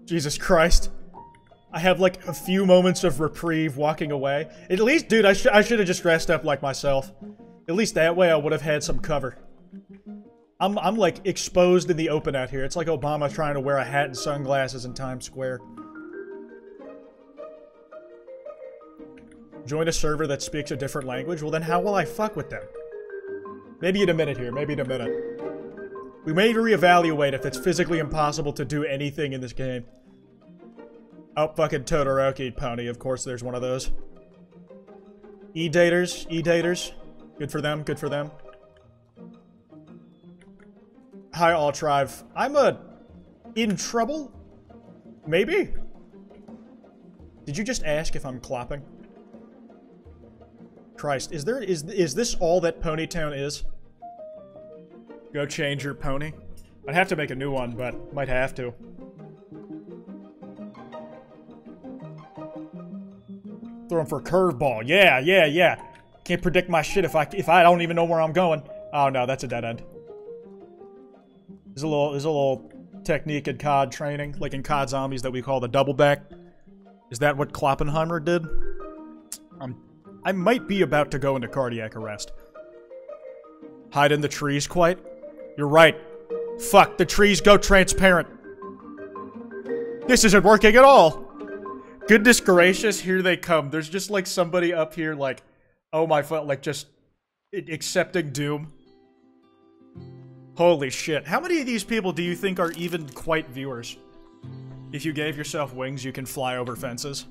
Jesus Christ. I have like a few moments of reprieve walking away. At least, dude, I, sh I should have just dressed up like myself. At least that way I would have had some cover. I'm, I'm like exposed in the open out here. It's like Obama trying to wear a hat and sunglasses in Times Square. Join a server that speaks a different language? Well, then how will I fuck with them? Maybe in a minute here. Maybe in a minute. We may reevaluate if it's physically impossible to do anything in this game. Oh, fucking Todoroki pony. Of course there's one of those. E-daters. E-daters. Good for them. Good for them. Hi, all tribe. I'm a... in trouble? Maybe? Did you just ask if I'm clapping? Christ, is there is is this all that Ponytown is? Go change your pony. I'd have to make a new one, but might have to. Throw him for a curveball. Yeah, yeah, yeah. Can't predict my shit if I if I don't even know where I'm going. Oh no, that's a dead end. There's a little there's a little technique in COD training, like in COD Zombies that we call the double back. Is that what Kloppenheimer did? I'm I might be about to go into cardiac arrest. Hide in the trees Kwite? You're right. Fuck, the trees go transparent. This isn't working at all. Goodness gracious, here they come. There's just like somebody up here like, oh my foot, like just accepting doom. Holy shit. How many of these people do you think are even Kwite viewers? If you gave yourself wings, you can fly over fences.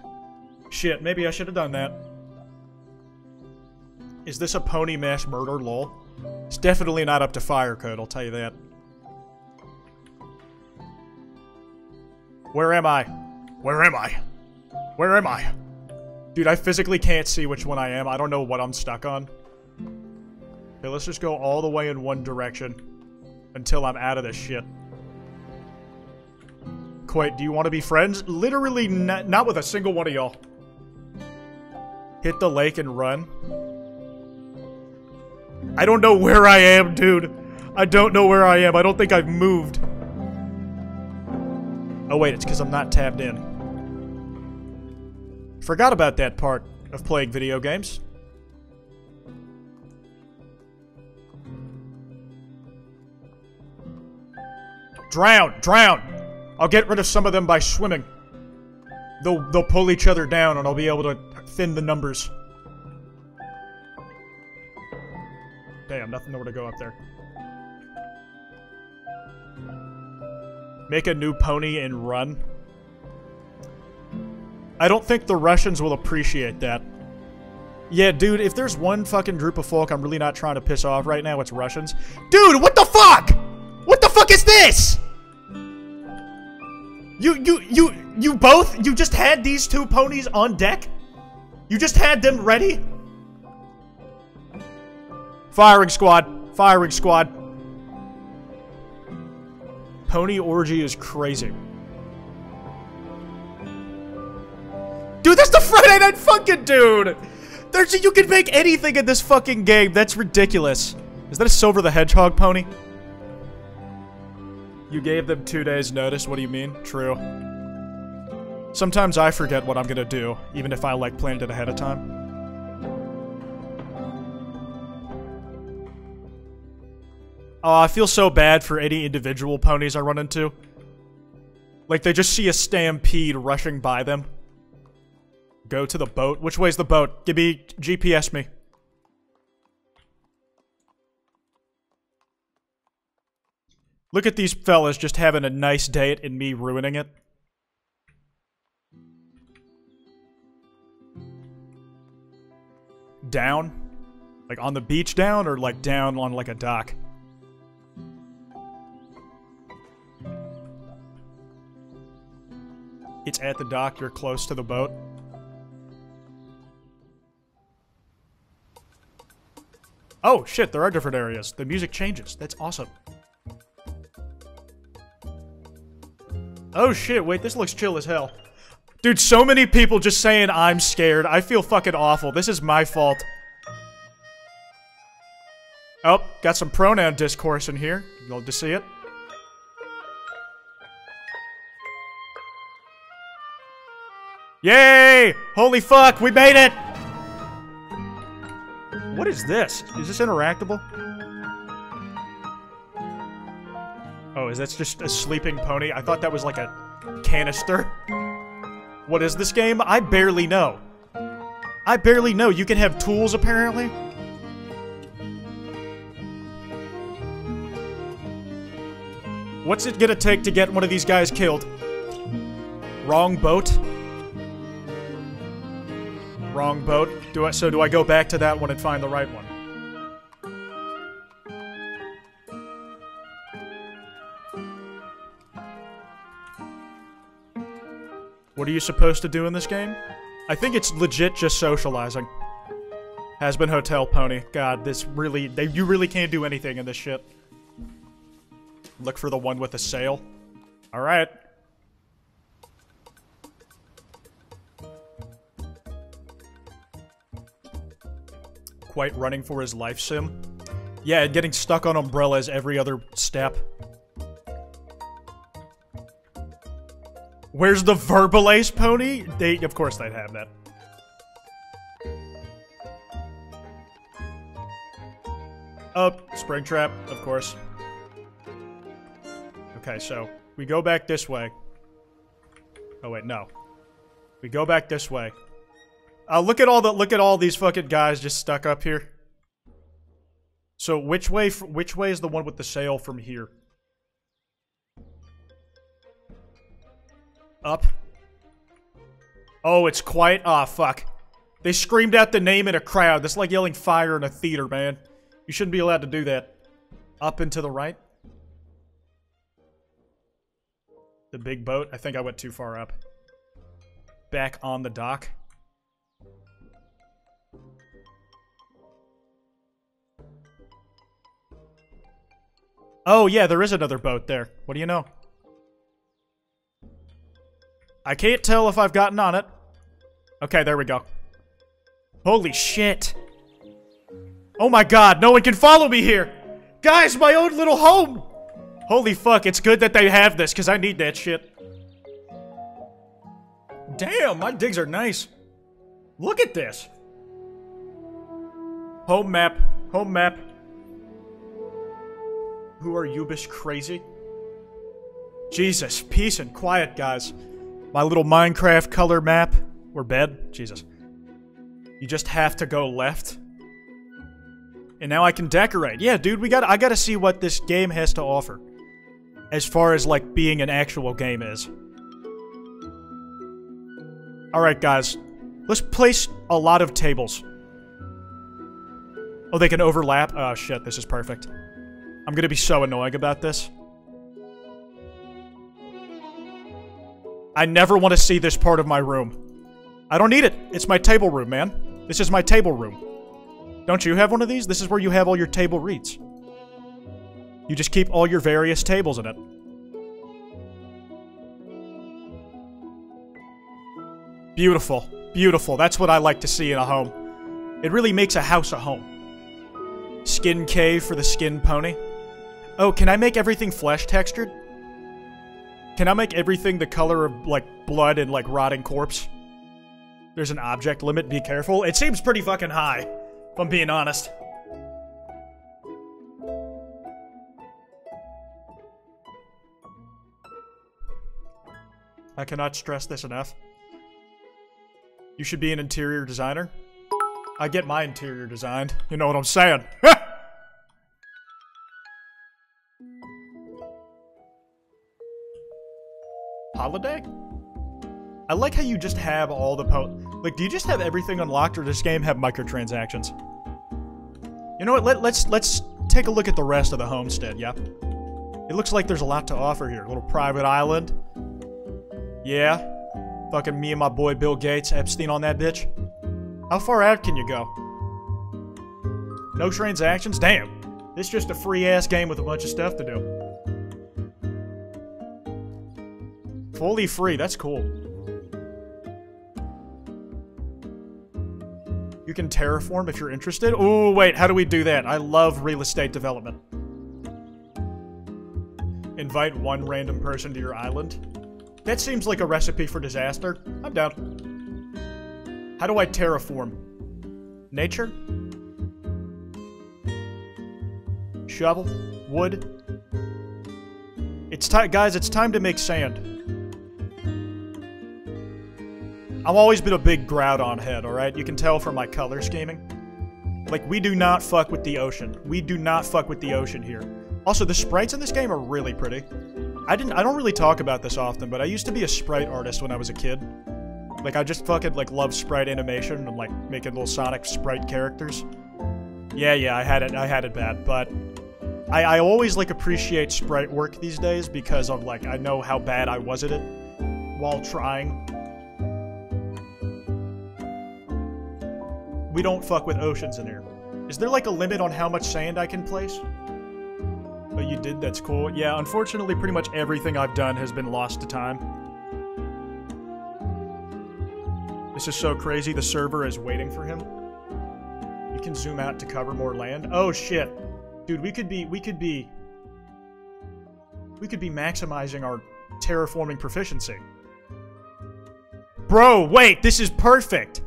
Shit, maybe I should have done that. Is this a pony mass murder, lol? It's definitely not up to fire code, I'll tell you that. Where am I? Where am I? Where am I? Dude, I physically can't see which one I am. I don't know what I'm stuck on. Okay, let's just go all the way in one direction until I'm out of this shit. Kwite, do you want to be friends? Literally not with a single one of y'all. Hit the lake and run. I don't know where I am, dude. I don't know where I am. I don't think I've moved. Oh wait, it's because I'm not tabbed in. Forgot about that part of playing video games. Drown! Drown! I'll get rid of some of them by swimming. They'll, they'll pull each other down and I'll be able to thin the numbers. Nothing nowhere to go up there. Make a new pony and run. I don't think the Russians will appreciate that. Yeah, dude, if there's one fucking group of folk I'm really not trying to piss off right now, it's Russians. Dude, what the fuck? What the fuck is this? You, you, you, you both, you just had these two ponies on deck? You just had them ready? Firing squad. Firing squad. Pony Orgy is crazy. Dude, that's the Friday Night Funkin' dude! There's, you can make anything in this fucking game. That's ridiculous. Is that a Silver the Hedgehog pony? You gave them two days notice, what do you mean? True. Sometimes I forget what I'm gonna do, even if I like planned it ahead of time. Oh, I feel so bad for any individual ponies I run into. Like, they just see a stampede rushing by them. Go to the boat. Which way's the boat? Give me... GPS me. Look at these fellas just having a nice date and me ruining it. Down? Like on the beach down or like down on like a dock? It's at the dock, you're close to the boat. Oh, shit, there are different areas. The music changes. That's awesome. Oh, shit, wait, this looks chill as hell. Dude, so many people just saying I'm scared. I feel fucking awful. This is my fault. Oh, got some pronoun discourse in here. Love to see it. Yay! Holy fuck, we made it! What is this? Is this interactable? Oh, is that just a sleeping pony? I thought that was like a canister. What is this game? I barely know. I barely know. You can have tools, apparently. What's it gonna take to get one of these guys killed? Wrong boat? Wrong boat. Do I, so do I go back to that one and find the right one? What are you supposed to do in this game? I think it's legit just socializing. Has been Hotel Pony. God, this really... They, you really can't do anything in this shit. Look for the one with the sail. Alright. Quite running for his life sim. Yeah, getting stuck on umbrellas every other step. Where's the Verbalace pony? They, of course they'd have that. Oh, Springtrap, of course. Okay, so we go back this way. Oh wait, no. We go back this way. Uh, look at all the look at all these fucking guys just stuck up here. So which way which way is the one with the sail from here? Up. Oh, it's Kwite. Ah, oh, fuck. They screamed out the name in a crowd. That's like yelling fire in a theater, man. You shouldn't be allowed to do that. Up and to the right. The big boat. I think I went too far up. Back on the dock. Oh, yeah, there is another boat there. What do you know? I can't tell if I've gotten on it. Okay, there we go. Holy shit. Oh my god, no one can follow me here! Guys, my own little home! Holy fuck, it's good that they have this, because I need that shit. Damn, my digs are nice. Look at this. Home map. Home map. Who are you, bish crazy? Jesus, peace and quiet, guys. My little Minecraft color map. We're bed. Jesus. You just have to go left. And now I can decorate. Yeah, dude, we got I gotta see what this game has to offer. As far as, like, being an actual game is. Alright, guys. Let's place a lot of tables. Oh, they can overlap? Oh, shit, this is perfect. I'm gonna be so annoying about this. I never want to see this part of my room. I don't need it. It's my table room, man. This is my table room. Don't you have one of these? This is where you have all your table reads. You just keep all your various tables in it. Beautiful. Beautiful. That's what I like to see in a home. It really makes a house a home. Skin cave for the skin pony. Oh, can I make everything flesh textured? Can I make everything the color of, like, blood and, like, rotting corpse? There's an object limit, be careful. It seems pretty fucking high, if I'm being honest. I cannot stress this enough. You should be an interior designer. I get my interior designed. You know what I'm saying? Holiday? I like how you just have all the po- Like, do you just have everything unlocked or does this game have microtransactions? You know what, let, let's let's take a look at the rest of the homestead, yeah? It looks like there's a lot to offer here. A little private island. Yeah. Fucking me and my boy Bill Gates, Epstein on that bitch. How far out can you go? No transactions? Damn. This just a free ass game with a bunch of stuff to do. Fully free, that's cool. You can terraform if you're interested. Oh, wait, how do we do that? I love real estate development. Invite one random person to your island. That seems like a recipe for disaster. I'm down. How do I terraform? Nature? Shovel? Wood? It's time, guys, it's time to make sand. I've always been a big Groudon head, alright? You can tell from my color scheming. Like, we do not fuck with the ocean. We do not fuck with the ocean here. Also, the sprites in this game are really pretty. I didn't- I don't really talk about this often, but I used to be a sprite artist when I was a kid. Like, I just fucking, like, love sprite animation and, like, making little Sonic sprite characters. Yeah, yeah, I had it- I had it bad, but... I, I always, like, appreciate sprite work these days because of, like, I know how bad I was at it while trying. We don't fuck with oceans in here. Is there like a limit on how much sand I can place? Oh, you did? That's cool. Yeah, unfortunately, pretty much everything I've done has been lost to time. This is so crazy, the server is waiting for him. You can zoom out to cover more land. Oh, shit. Dude, we could be, we could be... We could be maximizing our terraforming proficiency. Bro, wait, this is perfect!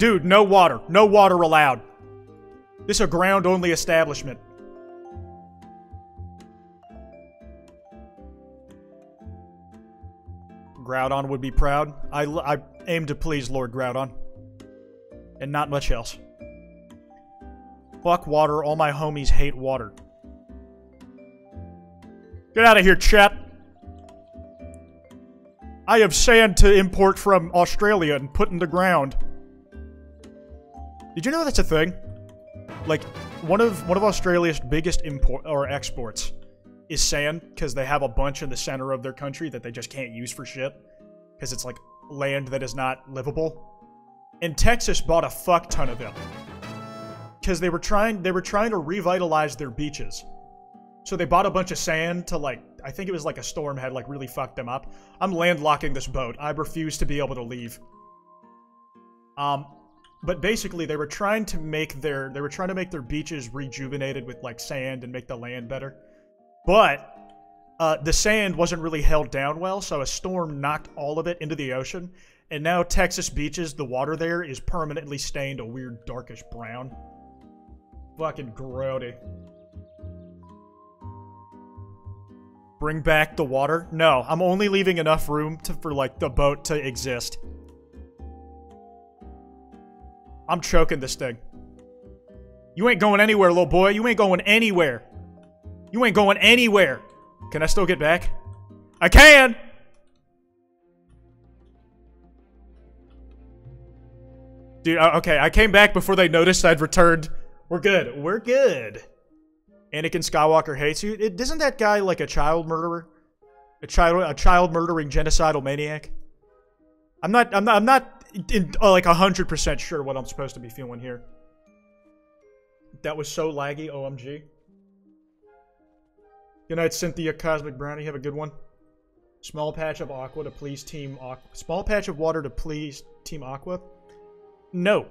Dude, no water. No water allowed. This a ground-only establishment. Groudon would be proud. I, I aim to please Lord Groudon. And not much else. Fuck water. All my homies hate water. Get out of here, chat. I have sand to import from Australia and put in the ground. Did you know that's a thing? Like, one of one of Australia's biggest import or exports is sand because they have a bunch in the center of their country that they just can't use for shit because it's like land that is not livable. And Texas bought a fuck ton of them because they were trying they were trying to revitalize their beaches. So they bought a bunch of sand to like I think it was like a storm had like really fucked them up. I'm landlocking this boat. I refuse to be able to leave. Um but basically they were trying to make their they were trying to make their beaches rejuvenated with like sand and make the land better. But uh, the sand wasn't really held down well, so a storm knocked all of it into the ocean. And now Texas beaches, the water there is permanently stained a weird darkish brown. Fucking grody. Bring back the water? No, I'm only leaving enough room to, for like the boat to exist. I'm choking this thing. You ain't going anywhere, little boy. You ain't going anywhere. You ain't going anywhere. Can I still get back? I can! Dude, uh, okay, I came back before they noticed I'd returned. We're good. We're good. Anakin Skywalker hates you. It, isn't that guy like a child murderer? A child, a child murdering genocidal maniac? I'm not, I'm not, I'm not in, uh, like 100% sure what I'm supposed to be feeling here. That was so laggy, OMG. Good night, Cynthia Cosmic Brownie. Have a good one. Small patch of aqua to please Team Aqua. Small patch of water to please Team Aqua? No.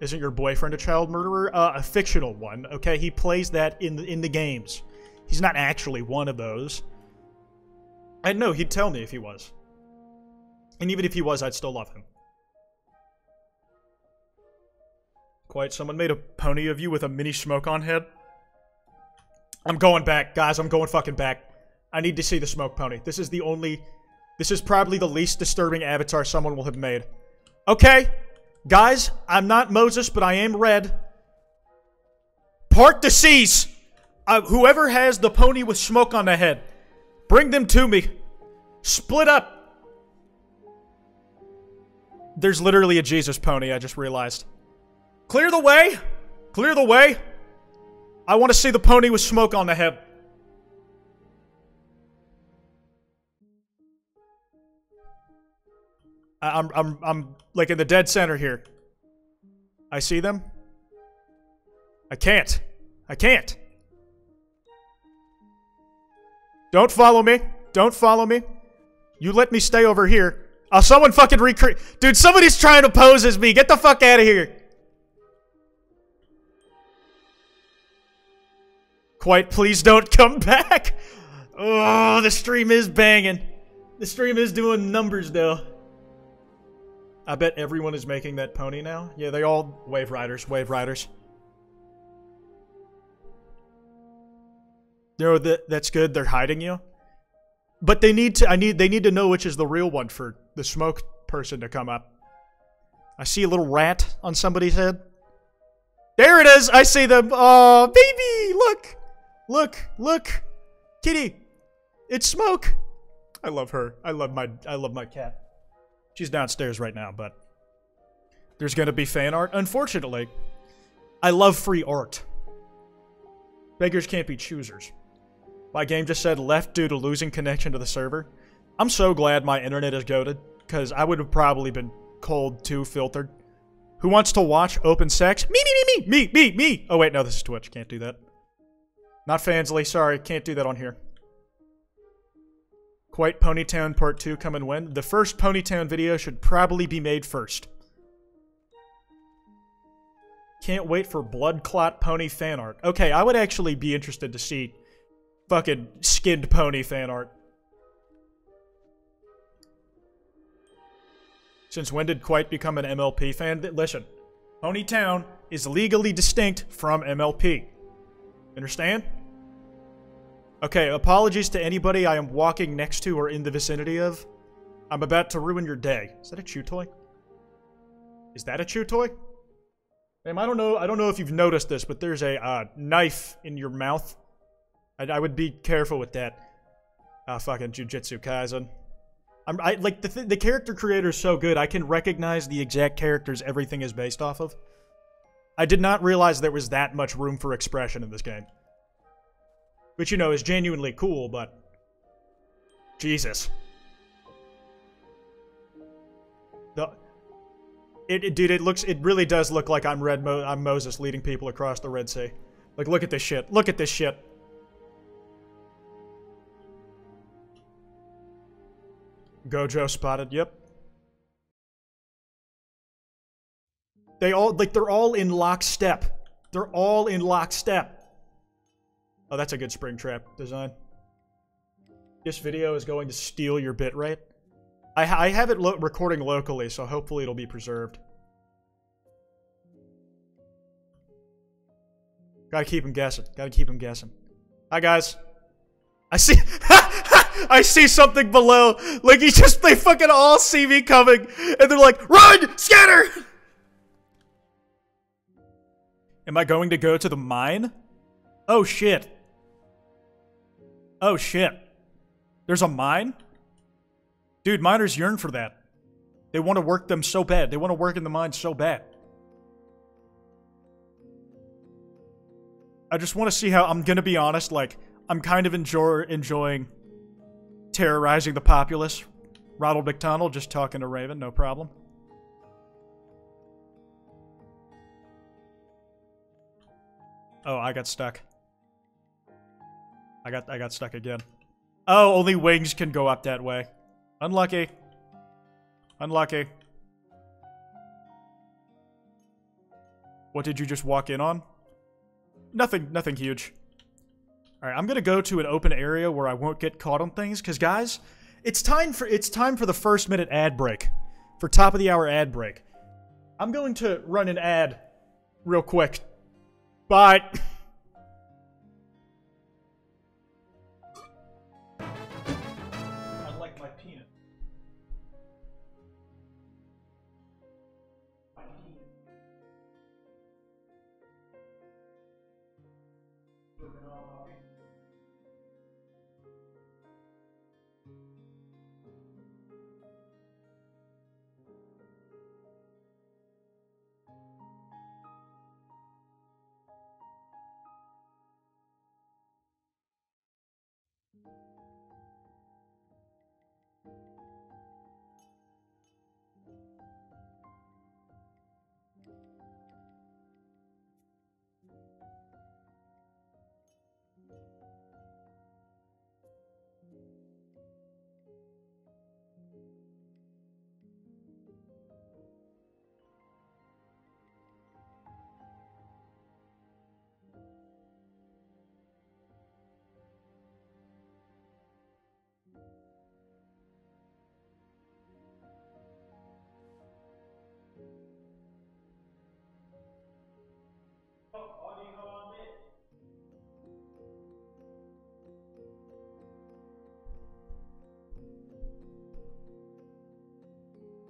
Isn't your boyfriend a child murderer? Uh, a fictional one, okay? He plays that in the, in the games. He's not actually one of those. I know he'd tell me if he was. And even if he was, I'd still love him. Kwite, someone made a pony of you with a mini smoke on head. I'm going back, guys. I'm going fucking back. I need to see the smoke pony. This is the only... This is probably the least disturbing avatar someone will have made. Okay, guys, I'm not Moses, but I am red. Part the seas! Uh, whoever has the pony with smoke on the head, bring them to me. Split up. There's literally a Jesus pony, I just realized. Clear the way! Clear the way! I want to see the pony with smoke on the head. I'm, I'm, I'm like in the dead center here. I see them. I can't. I can't. Don't follow me. Don't follow me. You let me stay over here. Oh, someone fucking recreate. Dude, somebody's trying to pose as me. Get the fuck out of here. Kwite please don't come back. Oh, the stream is banging. The stream is doing numbers though. I bet everyone is making that pony now. Yeah, they all wave riders, wave riders. No, that that's good. They're hiding you. But they need to I need they need to know which is the real one for the smoke person to come up. I see a little rat on somebody's head. There it is. I see them. Oh, baby, look. Look, look. Kitty. It's Smoke. I love her. I love my I love my cat. She's downstairs right now, but there's to be fan art. Unfortunately, I love free art. Beggars can't be choosers. My game just said left due to losing connection to the server. I'm so glad my internet is goaded, because I would have probably been cold too filtered. Who wants to watch open sex? Me, me, me, me, me, me, me! Oh wait, no, this is Twitch. Can't do that. Not Fansly, sorry, can't do that on here. Kwite Ponytown Part 2 come and when? The first Ponytown video should probably be made first. Can't wait for Blood Clot Pony fan art. Okay, I would actually be interested to see fucking skinned pony fan art. Since when did Kwite become an MLP fan? Listen, Ponytown is legally distinct from MLP. Understand? Okay, apologies to anybody I am walking next to or in the vicinity of. I'm about to ruin your day. Is that a chew toy? Is that a chew toy? Ma'am, I don't know. I don't know if you've noticed this, but there's a uh, knife in your mouth. I, I, would be careful with that. Ah, fucking Jujutsu Kaisen. I'm I, like the th the character creator is so good. I can recognize the exact characters everything is based off of. I did not realize there was that much room for expression in this game. Which, you know, is genuinely cool, but... Jesus. The... It, it, dude, it looks, it really does look like I'm Red Mo I'm Moses leading people across the Red Sea. Like, look at this shit. Look at this shit. Gojo spotted, yep. They all, like, they're all in lockstep. They're all in lockstep. Oh, that's a good Springtrap design. This video is going to steal your bitrate. I, I have it lo recording locally, so hopefully it'll be preserved. Gotta keep him guessing. Gotta keep him guessing. Hi, guys. I see- I see something below. Like, he just- they fucking all see me coming. And they're like, RUN! Scatter! Am I going to go to the mine? Oh, shit. Oh shit. There's a mine? Dude, miners yearn for that. They want to work them so bad. They want to work in the mine so bad. I just want to see how I'm gonna be honest, like, I'm kind of enjoy enjoying terrorizing the populace. Ronald McDonald just talking to Raven, no problem. Oh, I got stuck. I got I got stuck again. Oh, only wings can go up that way. Unlucky. Unlucky. What did you just walk in on? Nothing, nothing huge. All right, I'm gonna go to an open area where I won't get caught on things, because guys, it's time for it's time for the first minute ad break, for top of the hour ad break. I'm going to run an ad, real quick. Bye.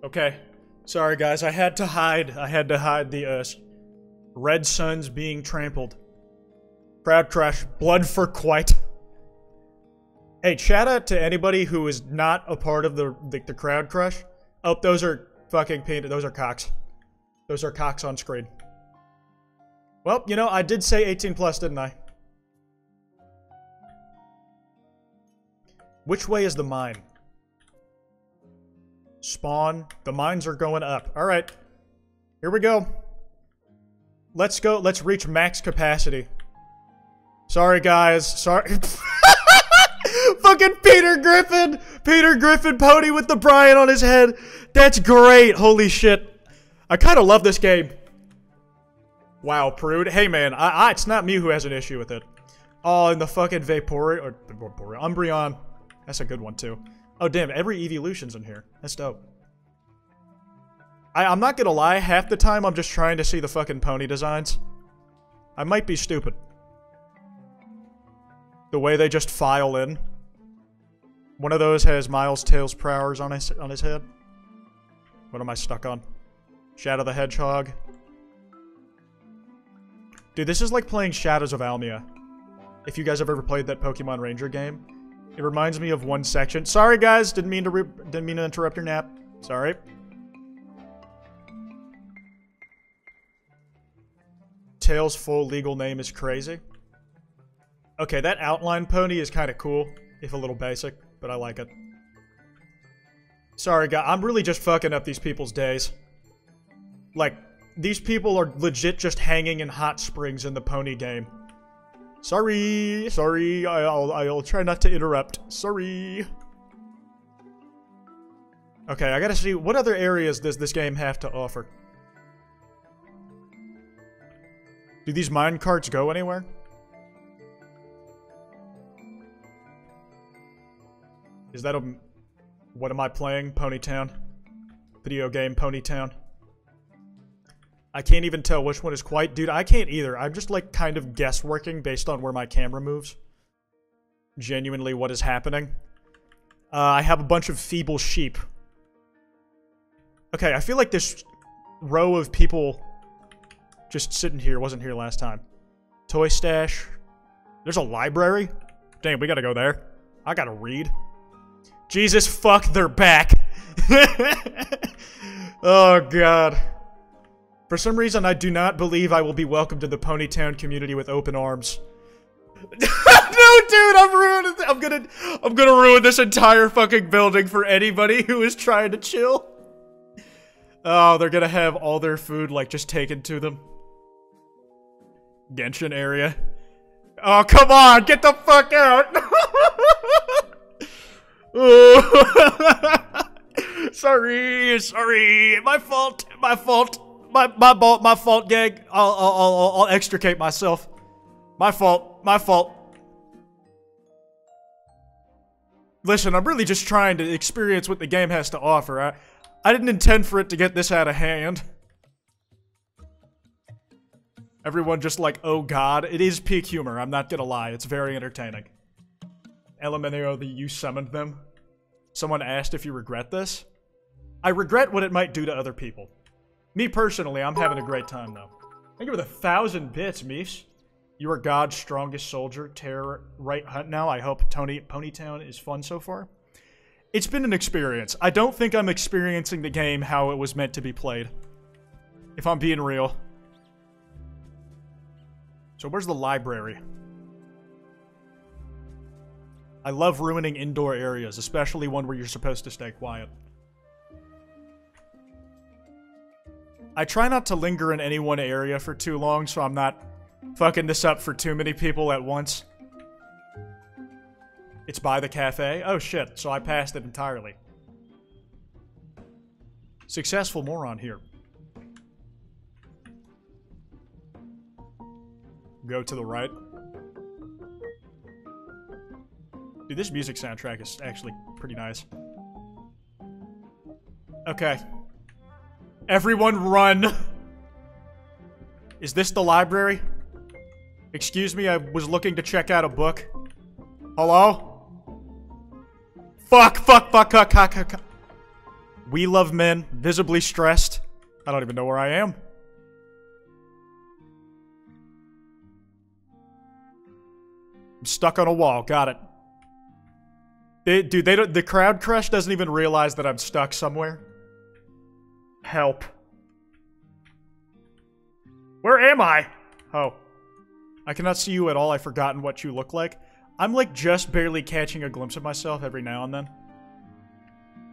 Okay. Sorry, guys. I had to hide. I had to hide the uh, red suns being trampled. Crowd crush. Blood for Kwite. Hey, shout out to anybody who is not a part of the, the, the crowd crush. Oh, those are fucking painted. Those are cocks. Those are cocks on screen. Well, you know, I did say 18 plus, didn't I? Which way is the mine? Spawn. The mines are going up. All right. Here we go. Let's go. Let's reach max capacity. Sorry, guys. Sorry. Fucking Peter Griffin! Peter Griffin pony with the Brian on his head. That's great. Holy shit. I kind of love this game. Wow, Prude. Hey, man. I, I, it's not me who has an issue with it. Oh, and the fucking Vaporeon. Or, Vaporeon. Umbreon. That's a good one, too. Oh, damn, every evolution's in here. That's dope. I, I'm not gonna lie, half the time I'm just trying to see the fucking pony designs. I might be stupid. The way they just file in. One of those has Miles Tails Prowers on his, on his head. What am I stuck on? Shadow the Hedgehog. Dude, this is like playing Shadows of Almia. If you guys have ever played that Pokemon Ranger game. It reminds me of one section. Sorry, guys. Didn't mean to didn't mean to interrupt your nap. Sorry. Tails' full legal name is crazy. Okay, that outline pony is kind of cool, if a little basic, but I like it. Sorry, guys. I'm really just fucking up these people's days. Like, these people are legit just hanging in hot springs in the pony game. Sorry, sorry, I'll, I'll try not to interrupt. Sorry. Okay, I gotta see, what other areas does this game have to offer? Do these mine carts go anywhere? Is that a... What am I playing? Ponytown? Video game Ponytown? I can't even tell which one is Kwite. Dude, I can't either. I'm just like kind of guessworking based on where my camera moves. Genuinely what is happening. Uh, I have a bunch of feeble sheep. Okay, I feel like this row of people just sitting here wasn't here last time. Toy stash. There's a library? Damn, we gotta go there. I gotta read. Jesus, fuck, they're back. oh, God. For some reason, I do not believe I will be welcomed to the Ponytown community with open arms. no, dude, I'm ruining. I'm gonna, I'm gonna ruin this entire fucking building for anybody who is trying to chill. Oh, they're gonna have all their food like just taken to them. Genshin area. Oh, come on, get the fuck out! sorry, sorry, my fault, my fault my my fault, my fault, gang. I'll, I'll I'll I'll extricate myself. My fault, my fault. Listen, I'm really just trying to experience what the game has to offer. I, I didn't intend for it to get this out of hand. Everyone just like, oh god. It is peak humor, I'm not gonna lie. It's very entertaining. Elemento, the you summoned them. Someone asked if you regret this. I regret what it might do to other people. Me personally, I'm having a great time though. Thank you for the thousand bits, Meefs. You are God's strongest soldier. Terror right hunt now. I hope Tony Ponytown is fun so far. It's been an experience. I don't think I'm experiencing the game how it was meant to be played. If I'm being real. So where's the library? I love ruining indoor areas, especially one where you're supposed to stay quiet. I try not to linger in any one area for too long, so I'm not fucking this up for too many people at once. It's by the cafe? Oh shit, so I passed it entirely. Successful moron here. Go to the right. Dude, this music soundtrack is actually pretty nice. Okay. Everyone run! Is this the library? Excuse me, I was looking to check out a book. Hello? Fuck, fuck, fuck, fuck, fuck, fuck. We love men, visibly stressed. I don't even know where I am. I'm stuck on a wall, got it. They, dude, they don't, the crowd crush doesn't even realize that I'm stuck somewhere. Help. Where am I? Oh. I cannot see you at all. I've forgotten what you look like. I'm like just barely catching a glimpse of myself every now and then.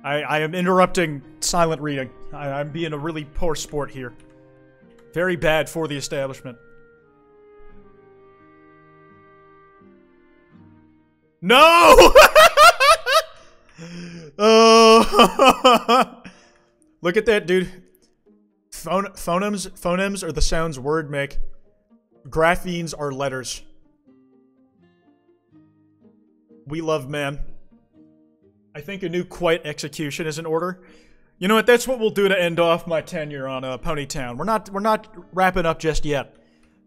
I, I am interrupting silent reading. I, I'm being a really poor sport here. Very bad for the establishment. No! oh! Look at that, dude. Phone phonemes, phonemes are the sounds word make. Graphemes are letters. We love man. I think a new Kwite execution is in order. You know what? That's what we'll do to end off my tenure on uh, Ponytown. We're not we're not wrapping up just yet,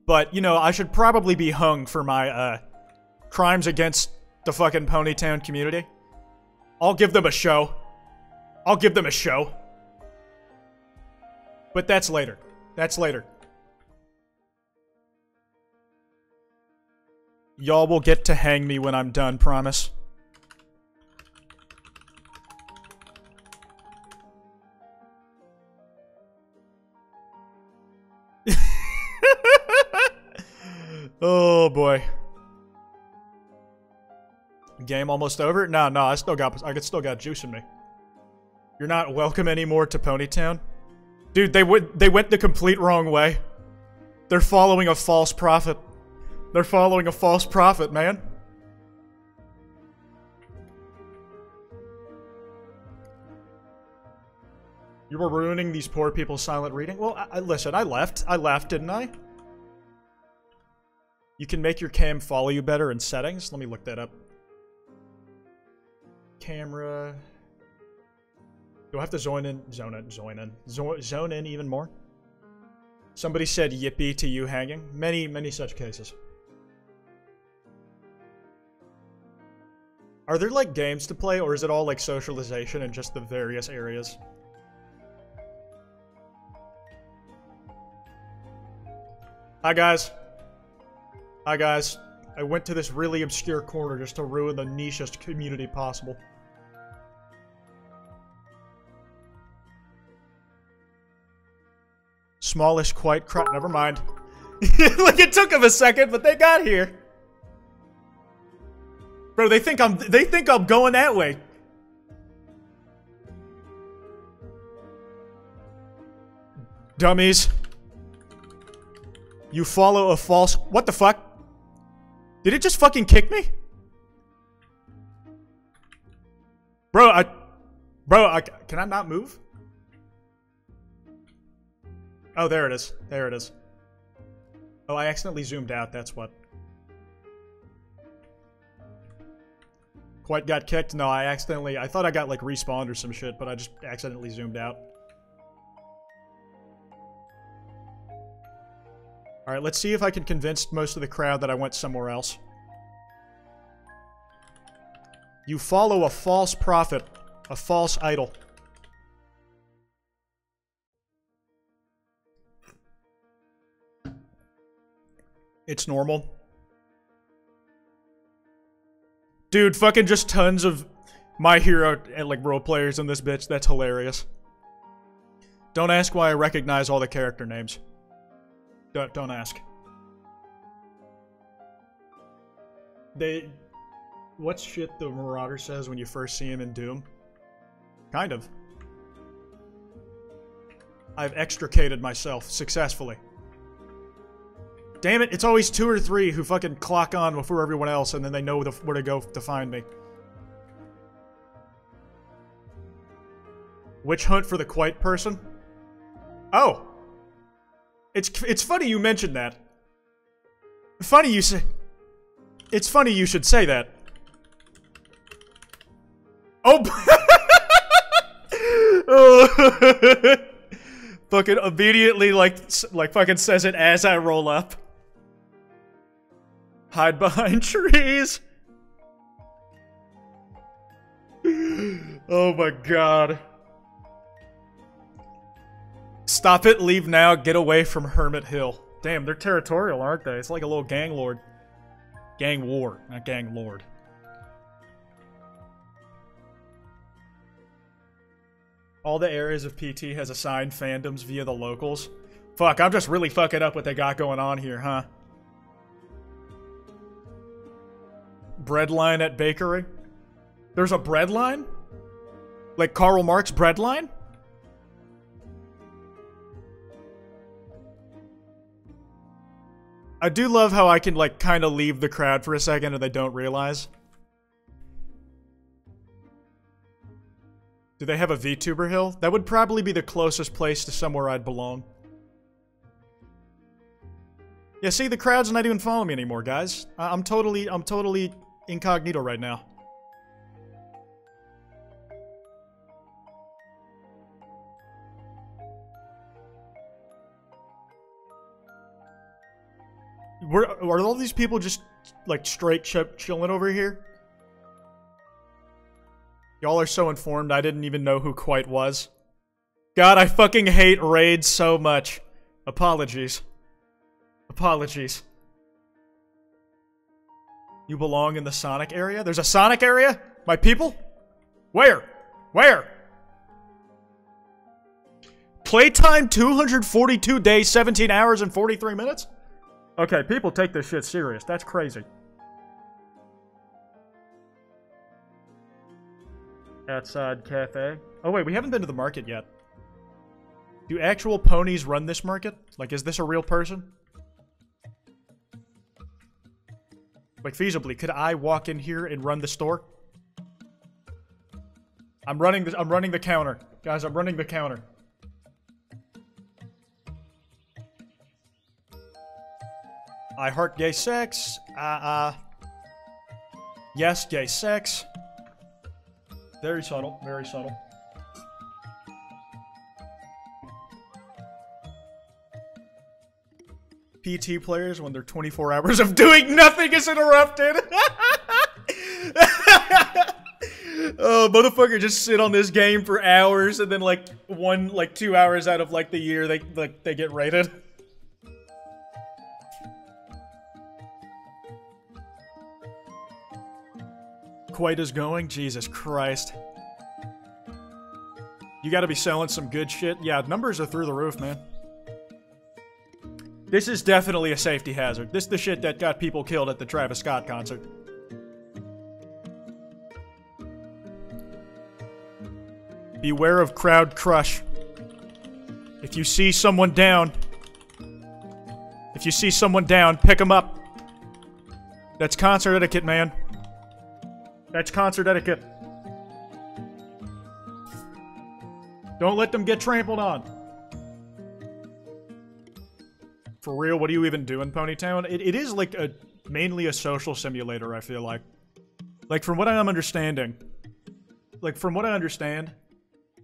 but you know I should probably be hung for my uh, crimes against the fucking Ponytown community. I'll give them a show. I'll give them a show. But that's later. That's later. Y'all will get to hang me when I'm done, promise. oh boy. Game almost over? No, no, I still got I still got juice in me. You're not welcome anymore to Ponytown? Dude, they went they went the complete wrong way. They're following a false prophet. They're following a false prophet, man. You were ruining these poor people's silent reading? Well, I, I, listen, I left. I left, didn't I? You can make your cam follow you better in settings. Let me look that up. Camera. Do I have to zone in? Zone in. Zone in. Zone, zone in even more? Somebody said yippee to you hanging. Many, many such cases. Are there like games to play or is it all like socialization in just the various areas? Hi guys. Hi guys. I went to this really obscure corner just to ruin the nichest community possible. Smallish, quite crap. Never mind. like it took them a second, but they got here. Bro, they think I'm they think I'm going that way. Dummies. You follow a false What the fuck? Did it just fucking kick me? Bro, I Bro, I can I not move? Oh, there it is. There it is. Oh, I accidentally zoomed out, that's what. Kwite got kicked? No, I accidentally... I thought I got, like, respawned or some shit, but I just accidentally zoomed out. Alright, let's see if I can convince most of the crowd that I went somewhere else. You follow a false prophet, a false idol. It's normal. Dude, fucking just tons of My Hero and like role players in this bitch. That's hilarious. Don't ask why I recognize all the character names. Don't don't ask. They what's shit the Marauder says when you first see him in Doom? Kind of. I've extricated myself successfully. Damn it, it's always two or three who fucking clock on before everyone else and then they know the, where to go to find me. Witch hunt for the quiet person? Oh. It's it's funny you mentioned that. Funny you say It's funny you should say that. Oh fucking immediately like like fucking says it as I roll up. Hide behind trees. oh my god. Stop it, leave now, get away from Hermit Hill. Damn, they're territorial, aren't they? It's like a little gang lord. Gang war, not gang lord. All the areas of PT has assigned fandoms via the locals. Fuck, I'm just really fucking up what they got going on here, huh? Bread line at bakery? There's a bread line? Like Karl Marx bread line? I do love how I can, like, kind of leave the crowd for a second and they don't realize. Do they have a VTuber hill? That would probably be the closest place to somewhere I'd belong. Yeah, see, the crowd's not even following me anymore, guys. I I'm totally, I'm totally incognito right now. Were, are all these people just, like, straight ch chilling over here? Y'all are so informed, I didn't even know who Kwite was. God, I fucking hate raids so much. Apologies. Apologies. You belong in the Sonic area? There's a Sonic area? My people? Where? Where? Playtime 242 days, 17 hours, and 43 minutes? Okay, people take this shit serious. That's crazy. Outside cafe. Oh wait, we haven't been to the market yet. Do actual ponies run this market? Like, is this a real person? Like, feasibly, could I walk in here and run the store? I'm running the- I'm running the counter. Guys, I'm running the counter. I heart gay sex. Uh, uh. Yes, gay sex. Very subtle, very subtle. PT players when their 24 hours of doing nothing is interrupted. oh, motherfucker just sit on this game for hours and then like one, like two hours out of like the year they like they get rated. Kwite as going? Jesus Christ. You gotta be selling some good shit. Yeah, numbers are through the roof, man. This is definitely a safety hazard. This is the shit that got people killed at the Travis Scott concert. Beware of crowd crush. If you see someone down, if you see someone down, pick them up. That's concert etiquette, man. That's concert etiquette. Don't let them get trampled on. For real, what do you even do in Ponytown? It, it is like a mainly a social simulator, I feel like. Like from what I'm understanding, like from what I understand,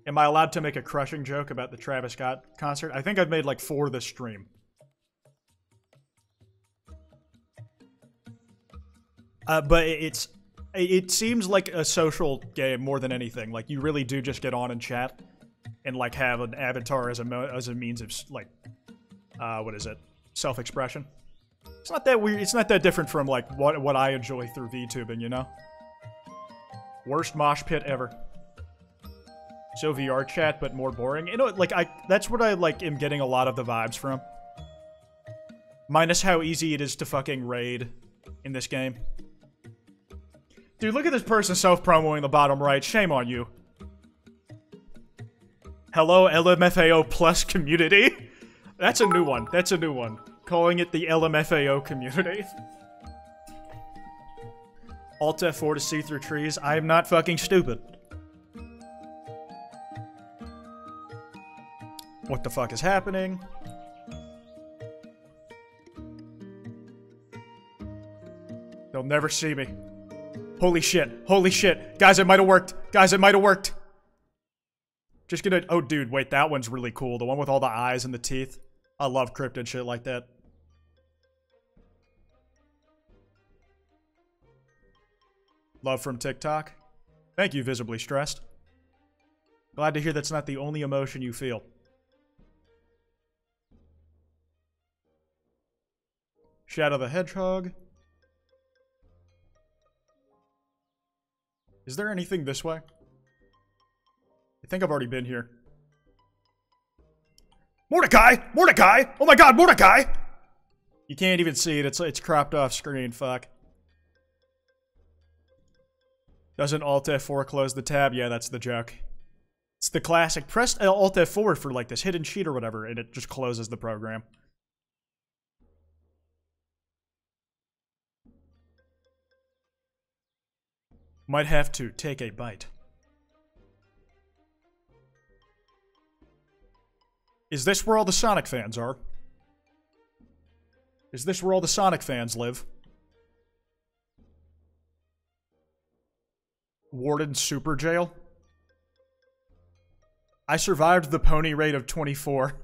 am I allowed to make a crushing joke about the Travis Scott concert? I think I've made like four this stream. Uh, but it's it seems like a social game more than anything. Like you really do just get on and chat, and like have an avatar as a as a means of like, uh, what is it, self expression. It's not that weird. It's not that different from like what what I enjoy through VTubing, you know. Worst mosh pit ever. So VR chat, but more boring. You know, like I that's what I like am getting a lot of the vibes from. Minus how easy it is to fucking raid in this game. Dude, look at this person self-promoing the bottom right. Shame on you. Hello, LMFAO plus community. That's a new one. That's a new one. Calling it the LMFAO community. Alt F4 to see through trees. I am not fucking stupid. What the fuck is happening? They'll never see me. Holy shit. Holy shit. Guys, it might have worked. Guys, it might have worked. Just gonna... Oh, dude, wait. That one's really cool. The one with all the eyes and the teeth. I love cryptid shit like that. Love from TikTok. Thank you, Visibly Stressed. Glad to hear that's not the only emotion you feel. Shadow the Hedgehog. Is there anything this way? I think I've already been here. Mordecai! Mordecai! Oh my god, Mordecai! You can't even see it. It's, it's cropped off screen. Fuck. Doesn't Alt F4 close the tab? Yeah, that's the joke. It's the classic. Press Alt F4 for like this hidden sheet or whatever, and it just closes the program. Might have to take a bite. Is this where all the Sonic fans are? Is this where all the Sonic fans live? Warden Super Jail? I survived the pony raid of 24.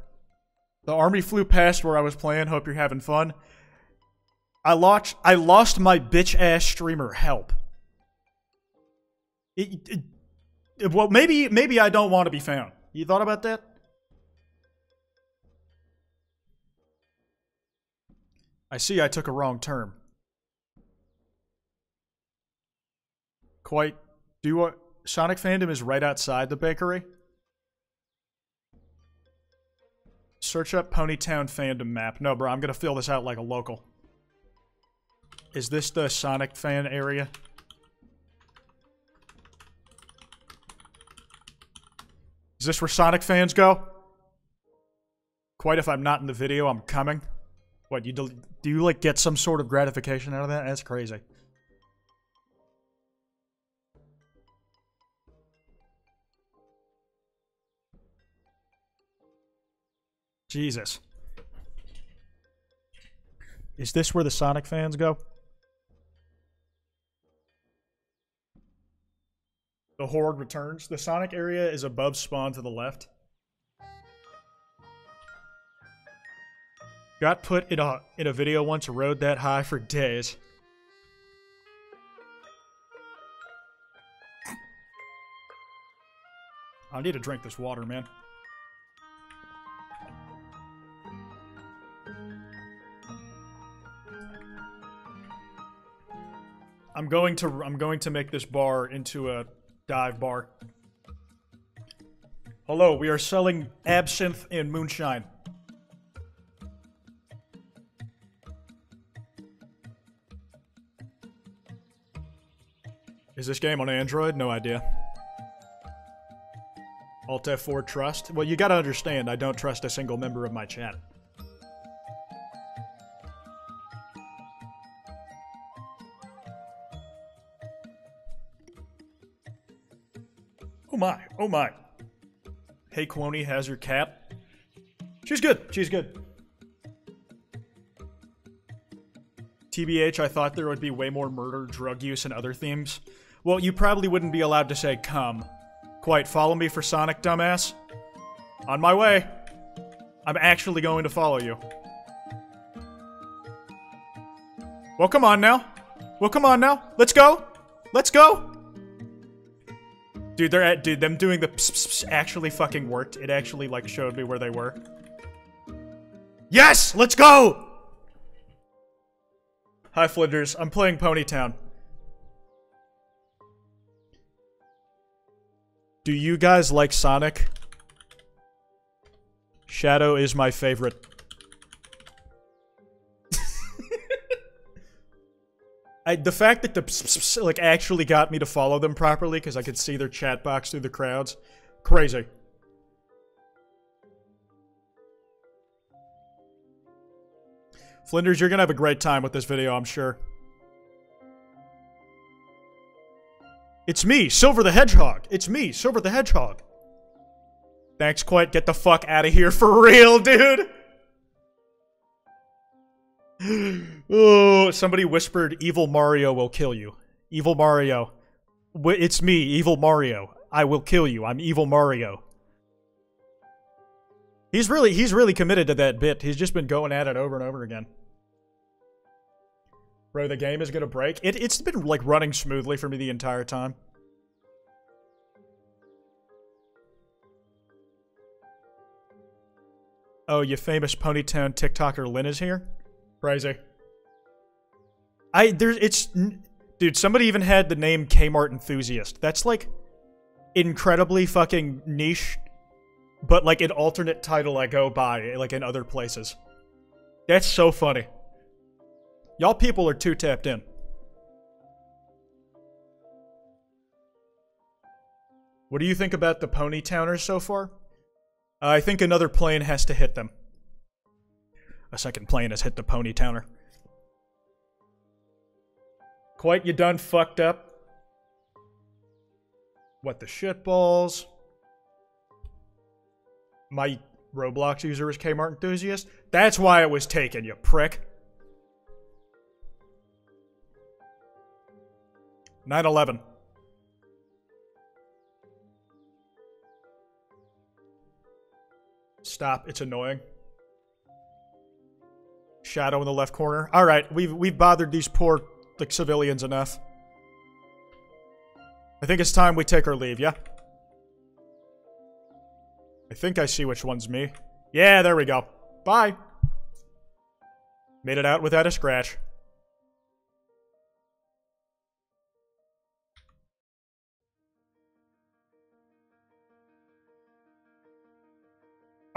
The army flew past where I was playing. Hope you're having fun. I lost I lost my bitch ass streamer help. It, it, well, maybe maybe I don't want to be found. You thought about that? I see I took a wrong turn. Kwite. Do you want... Sonic fandom is right outside the bakery? Search up Ponytown fandom map. No, bro, I'm gonna fill this out like a local. Is this the Sonic fan area? Is this where Sonic fans go? Kwite if I'm not in the video, I'm coming. What, you do, do you like get some sort of gratification out of that? That's crazy. Jesus. Is this where the Sonic fans go? The Horde returns. The Sonic area is above spawn to the left. Got put in a, in a video once, rode that high for days. I need to drink this water, man. I'm going to I'm going to make this bar into a dive bar. Hello, we are selling absinthe and moonshine. Is this game on Android? No idea. Alt F4 trust? Well, you gotta understand, I don't trust a single member of my chat. Oh my, oh my. Hey, Kony has your cap. She's good. She's good. TBH, I thought there would be way more murder, drug use, and other themes. Well, you probably wouldn't be allowed to say come. Kwite, follow me for Sonic, dumbass. On my way. I'm actually going to follow you. Well, come on now. Well, come on now. Let's go. Let's go. Dude, they're at, dude, them doing the pss, pss, pss actually fucking worked. It actually, like, showed me where they were. Yes! Let's go! Hi, Flinders. I'm playing Ponytown. Do you guys like Sonic? Shadow is my favorite. I, the fact that the like actually got me to follow them properly because I could see their chat box through the crowds, crazy. Flinders, you're gonna have a great time with this video, I'm sure. It's me, Silver the Hedgehog. It's me, Silver the Hedgehog. Thanks, Kwite. Get the fuck out of here for real, dude. oh, somebody whispered, "Evil Mario will kill you." Evil Mario. It's me, Evil Mario. I will kill you. I'm Evil Mario. He's really, he's really committed to that bit. He's just been going at it over and over again. Bro, the game is gonna break. It, it's been, like, running smoothly for me the entire time. Oh, you famous Ponytown TikToker Lynn is here? Crazy. I, there's, it's, dude, somebody even had the name Kmart Enthusiast. That's, like, incredibly fucking niche, but, like, an alternate title I go by, like, in other places. That's so funny. Y'all people are too tapped in. What do you think about the Pony Ponytowners so far? I think another plane has to hit them. A second plane has hit the Ponytowner. Kwite you done fucked up. What the shitballs? My Roblox user is Kmart enthusiast? That's why it was taken, you prick. 9-11. Stop, it's annoying. Shadow in the left corner. Alright, we've, we've bothered these poor like, civilians enough. I think it's time we take our leave, yeah? I think I see which one's me. Yeah, there we go. Bye. Made it out without a scratch.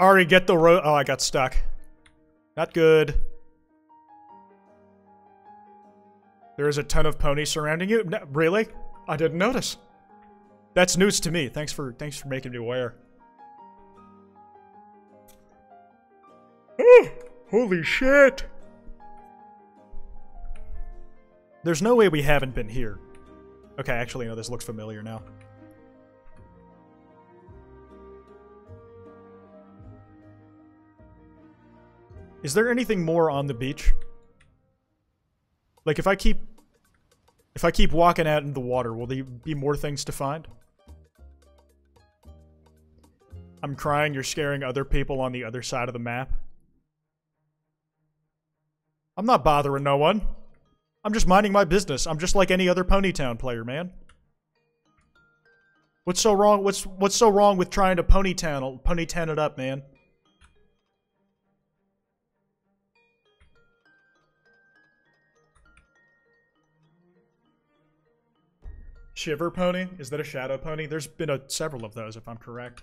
Ari, get the road. Oh, I got stuck. Not good. There is a ton of ponies surrounding you? No, really? I didn't notice. That's news to me. Thanks for thanks for making me aware. Oh, holy shit. There's no way we haven't been here. Okay, actually, no, this looks familiar now. Is there anything more on the beach? Like, if I keep... If I keep walking out in the water, will there be more things to find? I'm crying, you're scaring other people on the other side of the map. I'm not bothering no one. I'm just minding my business. I'm just like any other Ponytown player, man. What's so wrong? What's what's so wrong with trying to Ponytown Ponytown it up, man? Shiver Pony? Is that a Shadow Pony? There's been a, several of those, if I'm correct.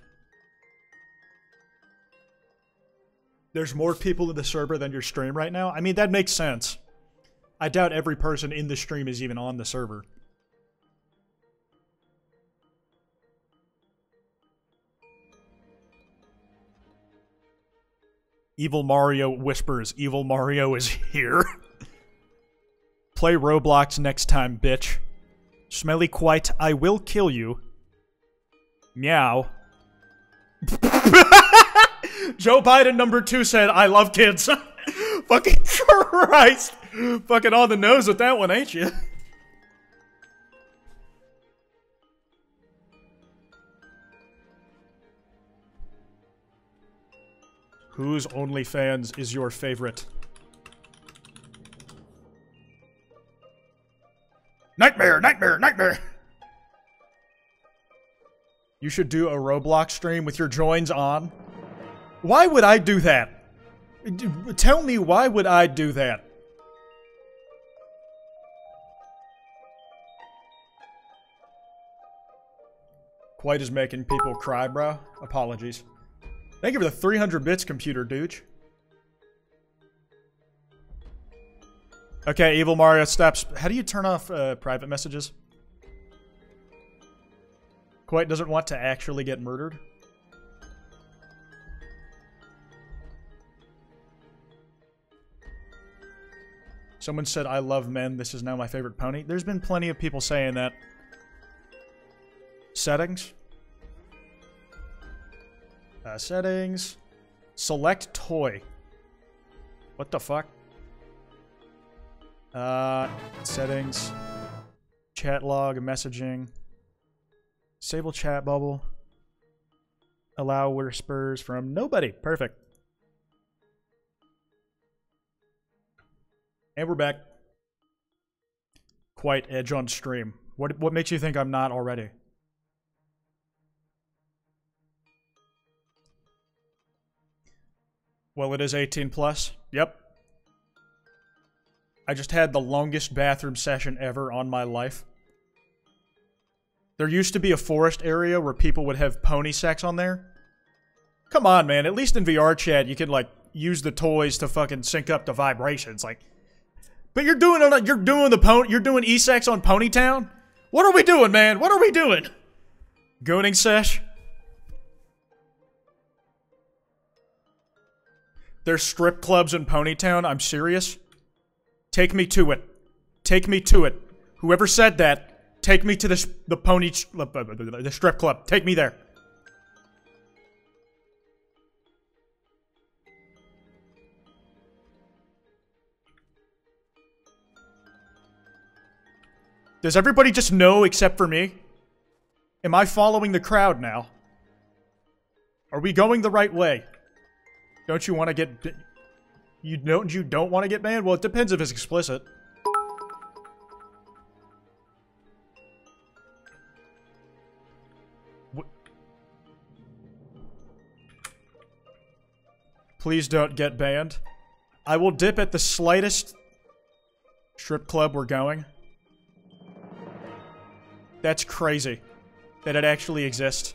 There's more people in the server than your stream right now? I mean, that makes sense. I doubt every person in the stream is even on the server. Evil Mario whispers, Evil Mario is here. Play Roblox next time, bitch. Smelly Kwite, I will kill you. Meow. Joe Biden number two said, I love kids. Fucking Christ. Fucking on the nose with that one, ain't you? Whose OnlyFans is your favorite? Nightmare, nightmare, nightmare! You should do a Roblox stream with your joins on. Why would I do that? Tell me why would I do that? Kwite as making people cry, bro. Apologies. Thank you for the 300 bits, computer douche. Okay, Evil Mario steps. How do you turn off uh, private messages? Kwite doesn't want to actually get murdered. Someone said, I love men. This is now my favorite pony. There's been plenty of people saying that. Settings. Uh, settings. Select toy. What the fuck? Uh, settings. Chat log, messaging. Disable chat bubble. Allow whispers from nobody. Perfect. And we're back. Kwite edge on stream. What what makes you think I'm not already? Well, it is 18 plus. Yep. I just had the longest bathroom session ever on my life. There used to be a forest area where people would have pony sex on there. Come on, man. At least in VR chat, you can, like, use the toys to fucking sync up the vibrations. Like, but you're doing you're doing the pony you're doing e-sex on Ponytown? What are we doing, man? What are we doing? Gooning sesh? There's strip clubs in Ponytown. I'm serious. Take me to it. Take me to it. Whoever said that, take me to the the pony the strip club. Take me there. Does everybody just know except for me? Am I following the crowd now? Are we going the right way? Don't you want to get... You don't, you don't want to get banned? Well, it depends if it's explicit. Please don't get banned. I will dip at the slightest strip club we're going. That's crazy. That it actually exists.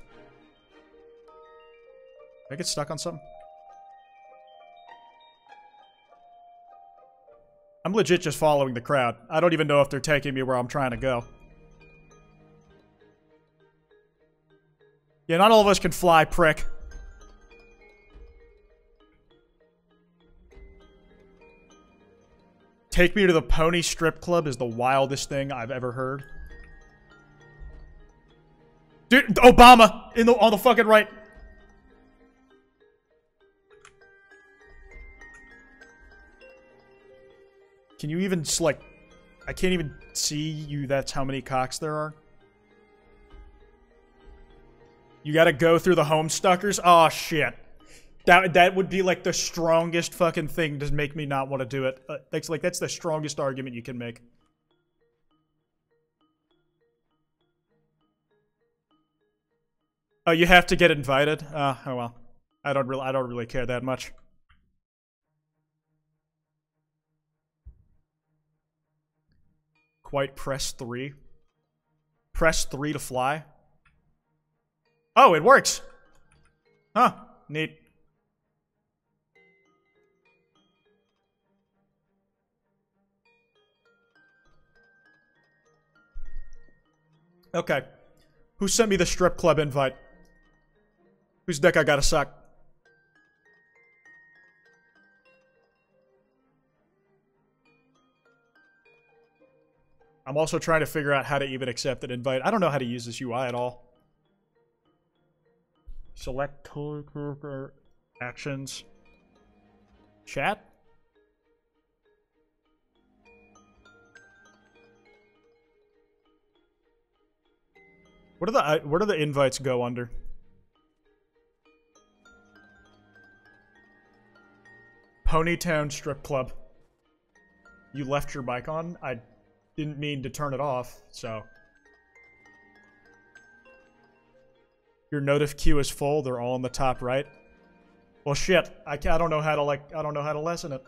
Did I get stuck on something? I'm legit just following the crowd. I don't even know if they're taking me where I'm trying to go. Yeah, not all of us can fly, prick. Take me to the pony strip club is the wildest thing I've ever heard. Dude, Obama in the on the fucking right. Can you even like I can't even see you that's how many cocks there are. You gotta go through the homestuckers? Oh shit. That that would be like the strongest fucking thing to make me not want to do it. Uh, that's like that's the strongest argument you can make. Oh, you have to get invited? Uh, oh well. I don't really I don't really care that much. Kwite press 3. Press 3 to fly. Oh, it works. Huh, neat. Okay. Who sent me the strip club invite? Whose deck I gotta suck? I'm also trying to figure out how to even accept an invite. I don't know how to use this UI at all. Select actions. Chat? What do the uh, what do the invites go under? Ponytown Strip Club. You left your bike on? I didn't mean to turn it off, so. Your notif queue is full, they're all in the top right. Well shit, I, I don't know how to like, I don't know how to lessen it.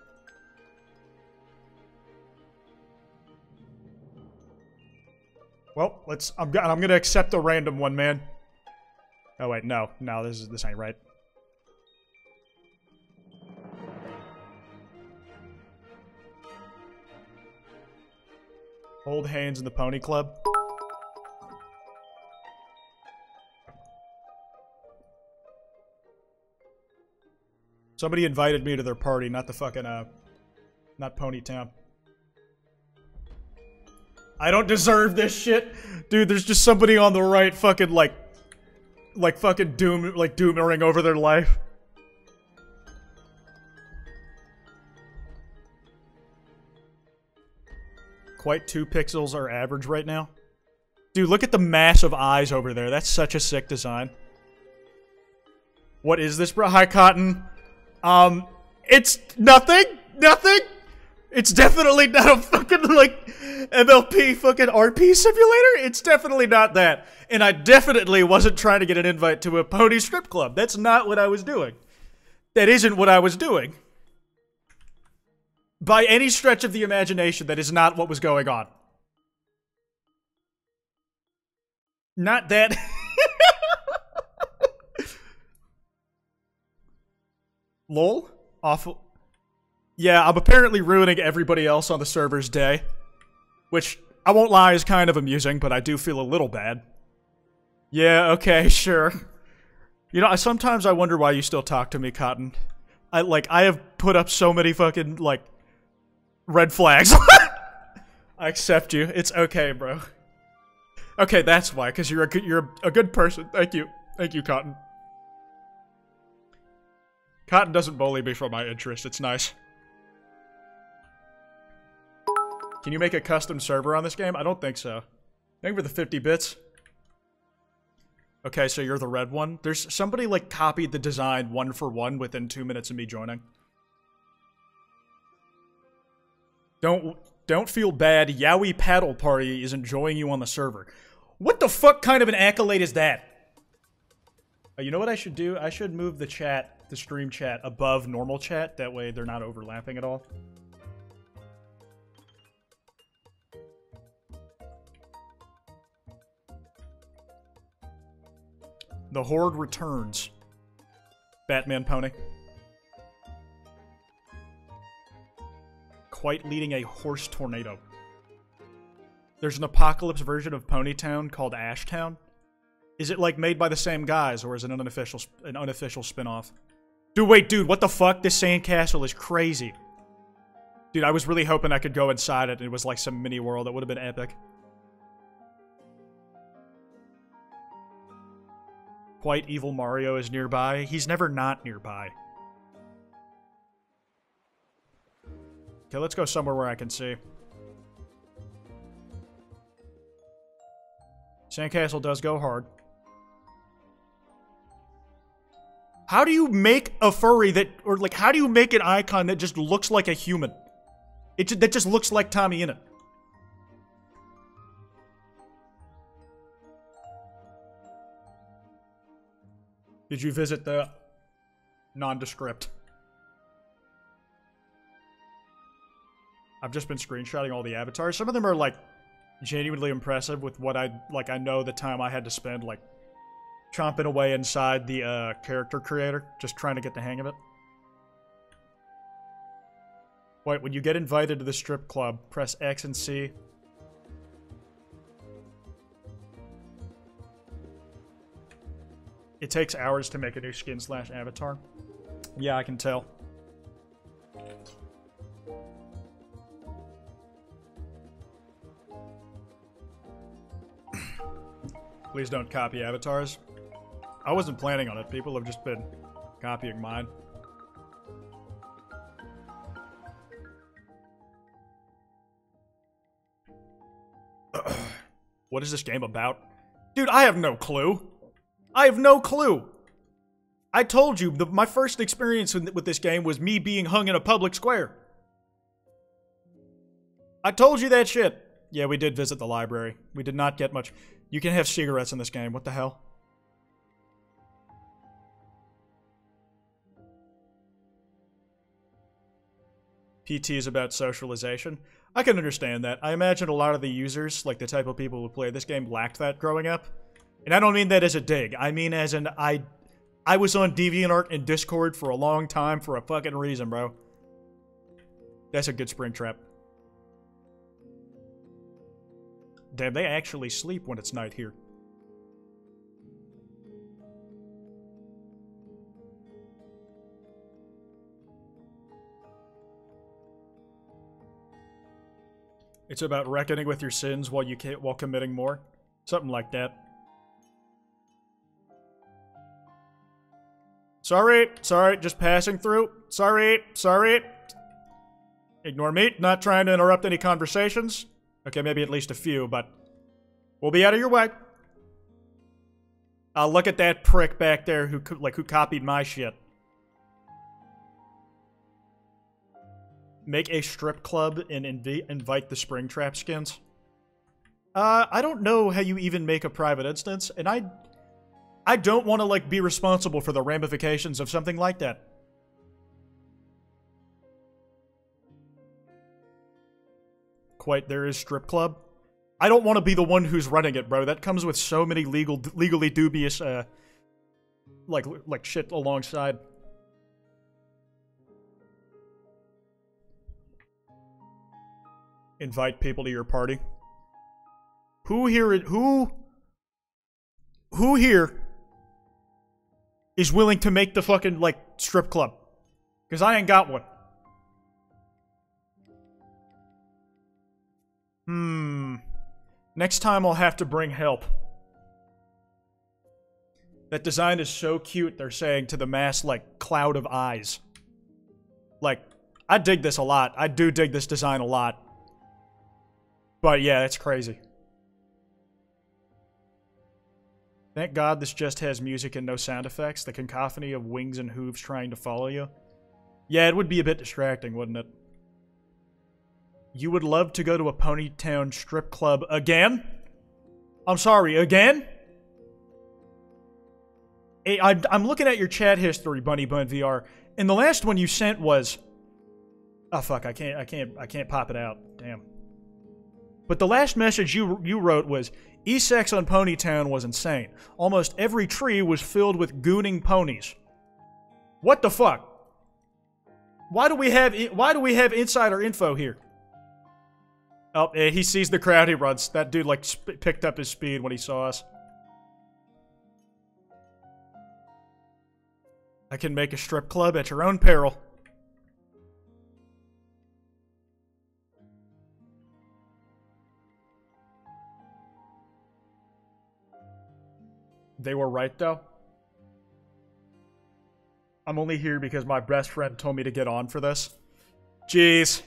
Well, let's, I'm, I'm gonna accept a random one, man. Oh wait, no, no, this is, this ain't right. Hold hands in the pony club. Somebody invited me to their party, not the fucking, uh, not Pony Town. I don't deserve this shit. Dude, there's just somebody on the right fucking, like, like fucking doom, like doomering over their life. Kwite two pixels are average right now. Dude, look at the massive eyes over there. That's such a sick design. What is this, bro? Hi, Cotton. Um, it's nothing. Nothing. It's definitely not a fucking, like, MLP fucking RP simulator. It's definitely not that. And I definitely wasn't trying to get an invite to a pony strip club. That's not what I was doing. That isn't what I was doing. By any stretch of the imagination, that is not what was going on. Not that. Lol? Awful. Yeah, I'm apparently ruining everybody else on the server's day. Which, I won't lie, is kind of amusing, but I do feel a little bad. Yeah, okay, sure. You know, I, sometimes I wonder why you still talk to me, Cotton. I, like, I have put up so many fucking, like, red flags. I accept you. It's okay, bro. Okay, that's why, because you're a good, you're a good person. Thank you. Thank you, Cotton. Cotton doesn't bully me for my interest. It's nice. Can you make a custom server on this game? I don't think so. Thank you for the 50 bits. Okay, so you're the red one. There's somebody like copied the design one for one within two minutes of me joining. Don't don't feel bad. Yowie Paddle Party is enjoying you on the server. What the fuck kind of an accolade is that? Uh, you know what I should do? I should move the chat, the stream chat, above normal chat. That way they're not overlapping at all. The Horde returns. Batman Pony. Kwite leading a horse tornado. There's an apocalypse version of Ponytown called Ashtown. Is it like made by the same guys, or is it an unofficial an unofficial spinoff? Dude, wait, dude, what the fuck? This sandcastle is crazy. Dude, I was really hoping I could go inside it and it was like some mini world. That would have been epic. Kwite evil Mario is nearby. He's never not nearby. Okay, let's go somewhere where I can see. Sandcastle does go hard. How do you make a furry that, or like, how do you make an icon that just looks like a human? It that just looks like Tommy in it. Did you visit the nondescript? I've just been screenshotting all the avatars. Some of them are like genuinely impressive with what I like. I know the time I had to spend like chomping away inside the uh, character creator, just trying to get the hang of it. Wait, when you get invited to the strip club, press X and C. It takes hours to make a new skin slash avatar. Yeah, I can tell. Please don't copy avatars. I wasn't planning on it. People have just been copying mine. what is this game about? Dude, I have no clue. I have no clue. I told you, the, my first experience with, with this game was me being hung in a public square. I told you that shit. Yeah, we did visit the library. We did not get much. You can have cigarettes in this game. What the hell? PT is about socialization. I can understand that. I imagine a lot of the users, like the type of people who play this game, lacked that growing up. And I don't mean that as a dig. I mean as an I I was on DeviantArt and Discord for a long time for a fucking reason, bro. That's a good Springtrap. Damn, they actually sleep when it's night here. It's about reckoning with your sins while you while committing more. Something like that. Sorry, sorry, just passing through. Sorry, sorry. Ignore me, not trying to interrupt any conversations. Okay, maybe at least a few, but we'll be out of your way. Uh, look at that prick back there who like who copied my shit. make a strip club and inv invite the Springtrap skins? Uh, I don't know how you even make a private instance, and I... I don't want to, like, be responsible for the ramifications of something like that. Kwite, there is strip club. I don't want to be the one who's running it, bro. That comes with so many legal, legally dubious, uh, like, like shit alongside. invite people to your party? Who here who who here is willing to make the fucking like strip club? Cuz I ain't got one. Hmm. Next time I'll have to bring help. That design is so cute, they're saying to the mass, like, cloud of eyes. Like, I dig this a lot. I do dig this design a lot. But yeah, it's crazy. Thank God this just has music and no sound effects. The cacophony of wings and hooves trying to follow you. Yeah, it would be a bit distracting, wouldn't it? You would love to go to a Ponytown strip club again? I'm sorry, again? I, am looking at your chat history, Bunny Bun VR, and the last one you sent was... Oh fuck, I can't, I can't, I can't pop it out. Damn. But the last message you you wrote was E-sex on Ponytown was insane. Almost every tree was filled with gooning ponies. What the fuck? Why do we have why do we have insider info here? Oh, he sees the crowd. He runs. That dude like picked up his speed when he saw us. I can make a strip club at your own peril. They were right, though. I'm only here because my best friend told me to get on for this. Jeez.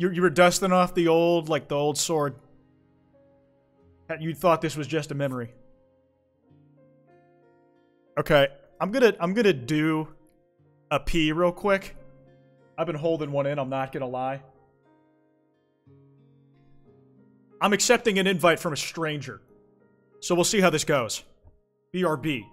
You, you were dusting off the old, like, the old sword. You thought this was just a memory. Okay, I'm gonna, I'm gonna do a pee real quick. I've been holding one in, I'm not gonna lie. I'm accepting an invite from a stranger. So we'll see how this goes. BRB.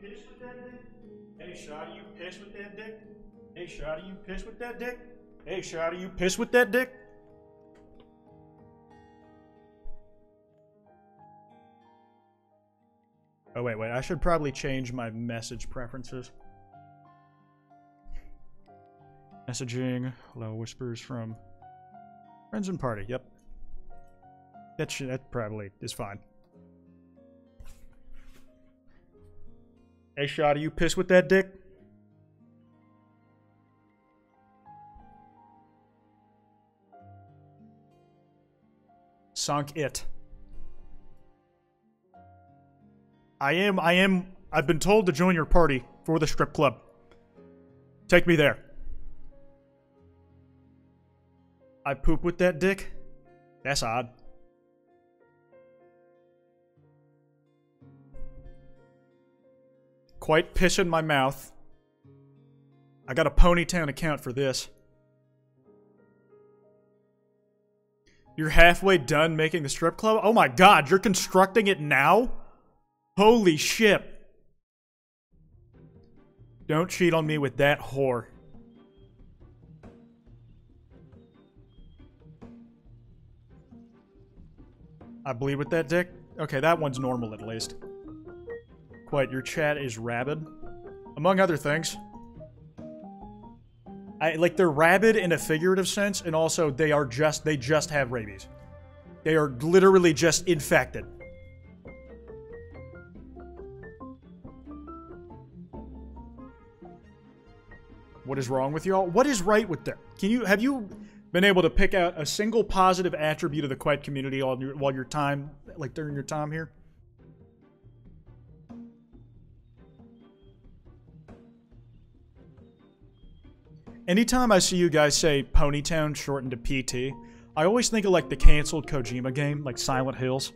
Pissed with that dick? Hey, Shotty, you pissed with that dick? Hey, Shotty, you pissed with that dick? Hey, Shotty, you pissed with that dick? Oh, wait, wait. I should probably change my message preferences. Messaging. Hello, whispers from friends and party. Yep. That should, that probably is fine. Hey, shot, are you pissed with that dick? Sunk it. I am, I am, I've been told to join your party for the strip club. Take me there. I poop with that dick? That's odd. Kwite piss in my mouth. I got a Ponytown account for this. You're halfway done making the strip club? Oh my god, you're constructing it now? Holy shit. Don't cheat on me with that whore. I bleed with that dick? Okay, that one's normal at least. Kwite, your chat is rabid. Among other things. I like they're rabid in a figurative sense, and also they are just they just have rabies. They are literally just infected. What is wrong with y'all? What is right with them? Can you have you been able to pick out a single positive attribute of the Kwite community while your while your time like during your time here? Anytime I see you guys say Ponytown shortened to PT, I always think of like the canceled Kojima game, like Silent Hills.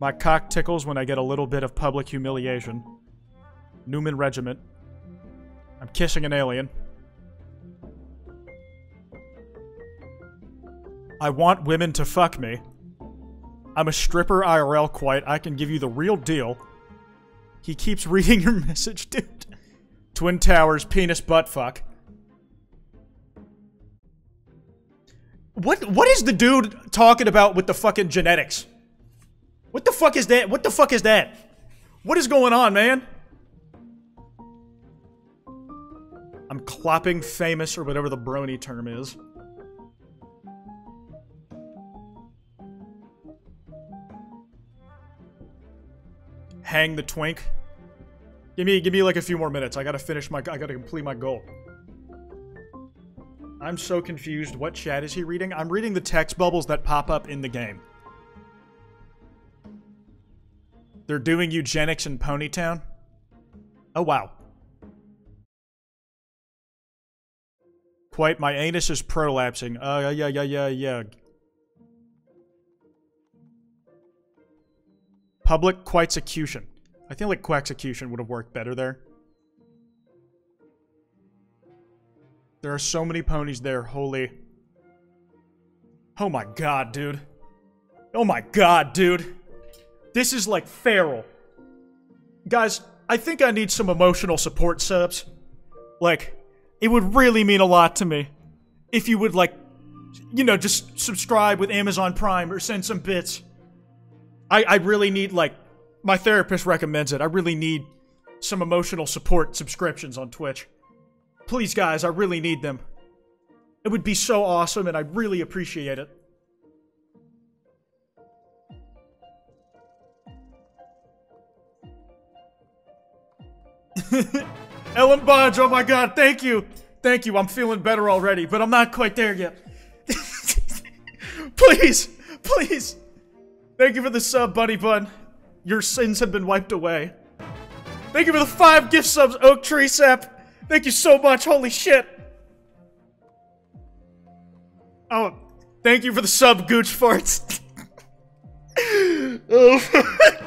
My cock tickles when I get a little bit of public humiliation. Newman Regiment. I'm kissing an alien. I want women to fuck me. I'm a stripper IRL Kwite. I can give you the real deal. He keeps reading your message, dude. Twin Towers, penis butt fuck. What what is the dude talking about with the fucking genetics? What the fuck is that? What the fuck is that? What is going on, man? I'm clopping famous or whatever the brony term is. Hang the twink. Give me, give me like a few more minutes. I gotta finish my, I gotta complete my goal. I'm so confused. What chat is he reading? I'm reading the text bubbles that pop up in the game. They're doing eugenics in Ponytown? Oh, wow. Kwite, my anus is prolapsing. Uh, yeah, yeah, yeah, yeah. Public Kwite execution. I think like execution would have worked better there. There are so many ponies there, holy. Oh my god, dude. Oh my god, dude. This is like feral. Guys, I think I need some emotional support subs. Like, it would really mean a lot to me if you would, like, you know, just subscribe with Amazon Prime or send some bits. I, I really need, like, my therapist recommends it. I really need some emotional support subscriptions on Twitch. Please, guys, I really need them. It would be so awesome, and I really appreciate it. Ellen Bodge, oh my god, thank you! Thank you, I'm feeling better already, but I'm not quite there yet. please, please! Thank you for the sub, Bunny Bun. Your sins have been wiped away. Thank you for the five gift subs, Oak Tree Sap. Thank you so much. Holy shit. Oh, thank you for the sub, Gooch Farts. oh.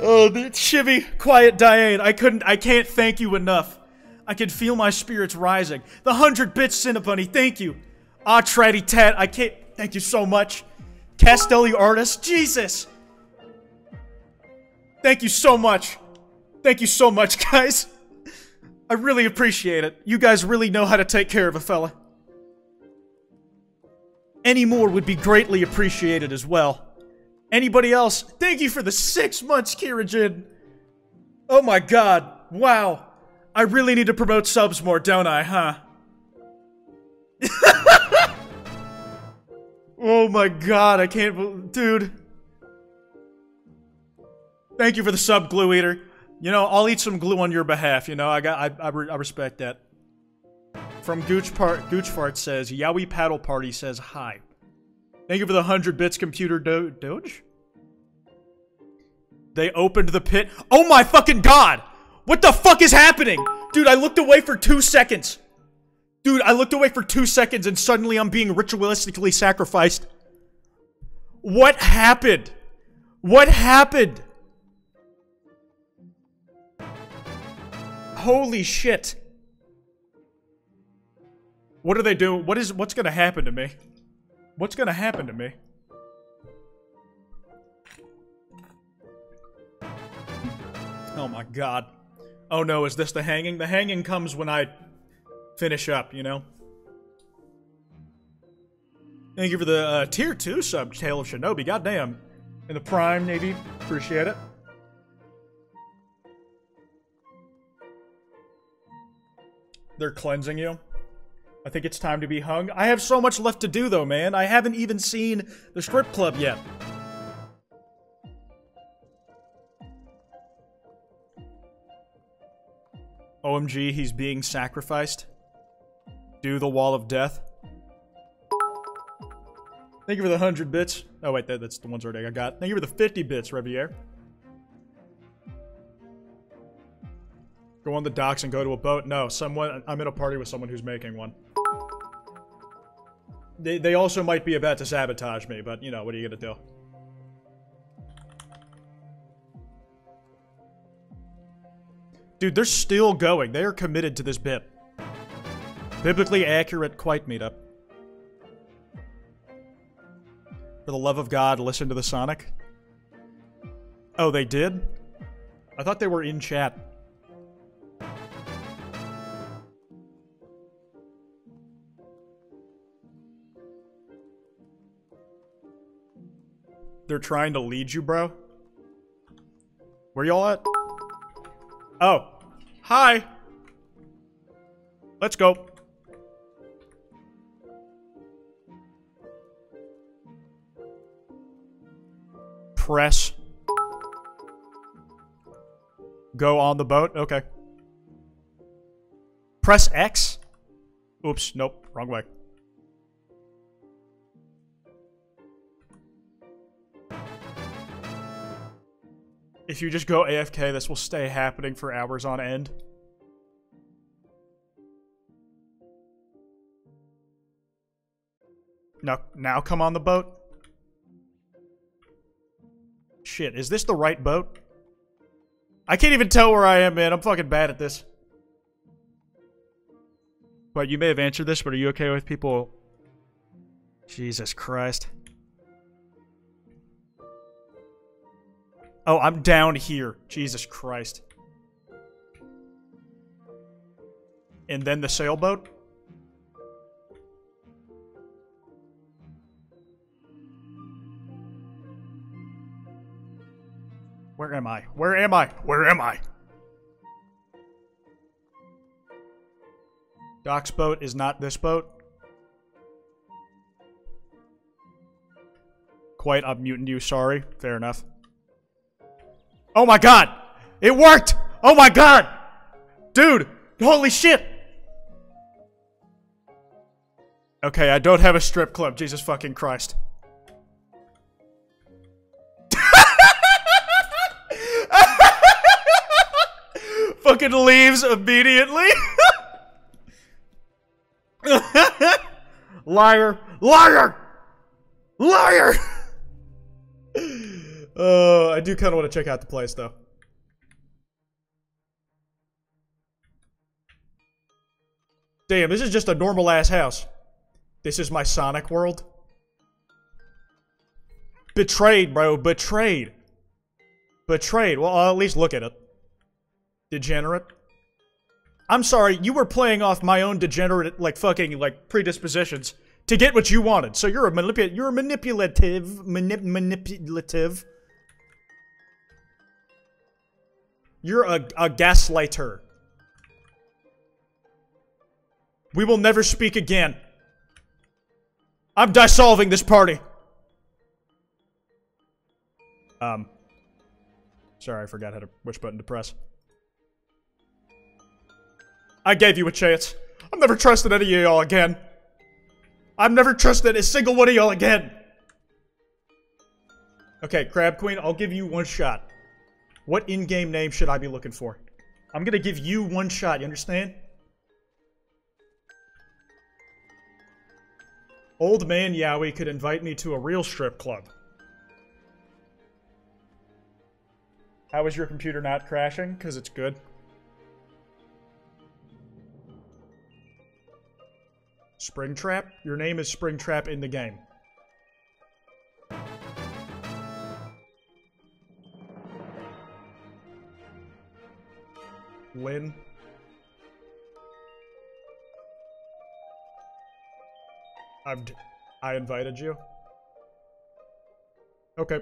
Oh, the Chivy, quiet Diane. I couldn't, I can't thank you enough. I can feel my spirits rising. The hundred bits, Cinnabunny, thank you. Ah, Tratty Tat, I can't, thank you so much. Castelli Artist, Jesus. Thank you so much. Thank you so much, guys. I really appreciate it. You guys really know how to take care of a fella. Any more would be greatly appreciated as well. Anybody else? Thank you for the six months, Kirajin. Oh my god. Wow. I really need to promote subs more, don't I, huh? oh my god, I can't Dude. Thank you for the sub, Glue Eater. You know, I'll eat some glue on your behalf, you know? I got- I, I, re I respect that. From Gooch, Part, Gooch Fart says, Yowie Paddle Party says hi. Thank you for the 100 bits, computer do Doge? They opened the pit. Oh my fucking god! What the fuck is happening? Dude, I looked away for two seconds. Dude, I looked away for two seconds and suddenly I'm being ritualistically sacrificed. What happened? What happened? Holy shit. What are they doing? What is- what's gonna happen to me? What's gonna happen to me? Oh my god. Oh no, is this the hanging? The hanging comes when I finish up, you know? Thank you for the uh, tier 2 sub, Tale of Shinobi. Goddamn. In the Prime Navy. Appreciate it. They're cleansing you. I think it's time to be hung. I have so much left to do, though, man. I haven't even seen the strip club yet. OMG, he's being sacrificed. Do the wall of death. Thank you for the 100 bits. Oh, wait, that, that's the ones already I got. Thank you for the 50 bits, Revier. Go on the docks and go to a boat? No, someone- I'm in a party with someone who's making one. They, they also might be about to sabotage me, but, you know, what are you gonna do? Dude, they're still going. They are committed to this bit. Biblically accurate Kwite meetup. For the love of God, listen to the Sonic. Oh, they did? I thought they were in chat. They're trying to lead you, bro? Where y'all at? Oh. Hi. Let's go. Press. Go on the boat? Okay. Press X? Oops, nope, wrong way. If you just go AFK, this will stay happening for hours on end. Now, now come on the boat. Shit, is this the right boat? I can't even tell where I am, man. I'm fucking bad at this. But you may have answered this, but are you okay with people... Jesus Christ. Oh, I'm down here. Jesus Christ. And then the sailboat? Where am I? Where am I? Where am I? Doc's boat is not this boat. Kwite, I've muted you, sorry. Fair enough. Oh my god! It worked! Oh my god! Dude! Holy shit! Okay, I don't have a strip club, Jesus fucking Christ. fucking leaves immediately. Liar! Liar! Liar! Oh, I do kind of want to check out the place, though. Damn, this is just a normal-ass house. This is my Sonic world. Betrayed, bro. Betrayed. Betrayed. Well, I'll at least look at it. Degenerate. I'm sorry, you were playing off my own degenerate, like, fucking, like, predispositions to get what you wanted. So you're a manipulative, you're a manipulative, manip manipulative. You're a, a gaslighter. We will never speak again. I'm dissolving this party. Um. Sorry, I forgot how to which button to press. I gave you a chance. I've never trusted any of y'all again. I've never trusted a single one of y'all again. Okay, Crab Queen, I'll give you one shot. What in-game name should I be looking for? I'm gonna give you one shot, you understand? Old man Yowie could invite me to a real strip club. How is your computer not crashing? Because it's good. Springtrap? Your name is Springtrap in the game. Lynn. I've I invited you. Okay.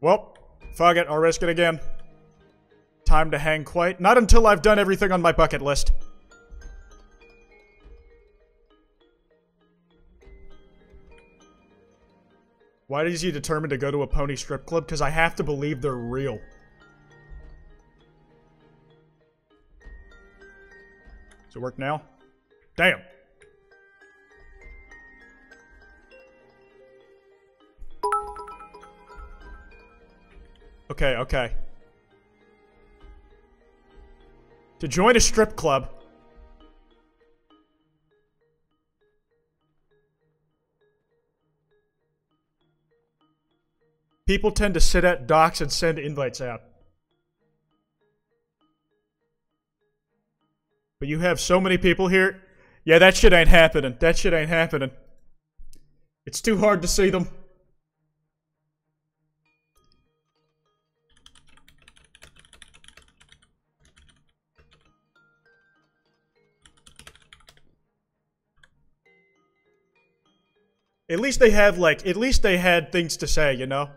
Well, fuck it, I'll risk it again. Time to hang Kwite. Not until I've done everything on my bucket list. Why is he determined to go to a pony strip club? Because I have to believe they're real. Does it work now? Damn. Okay, okay. To join a strip club, people tend to sit at docks and send invites out. But you have so many people here. Yeah, that shit ain't happening. That shit ain't happening. It's too hard to see them. At least they have, like, at least they had things to say, you know?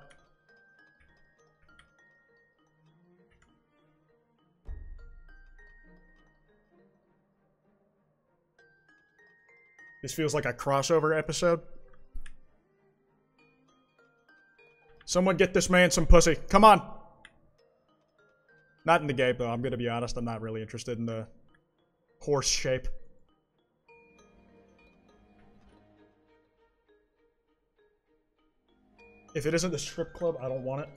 This feels like a crossover episode. Someone get this man some pussy. Come on! Not in the game, though. I'm gonna be honest. I'm not really interested in the horse shape. If it isn't the strip club, I don't want it.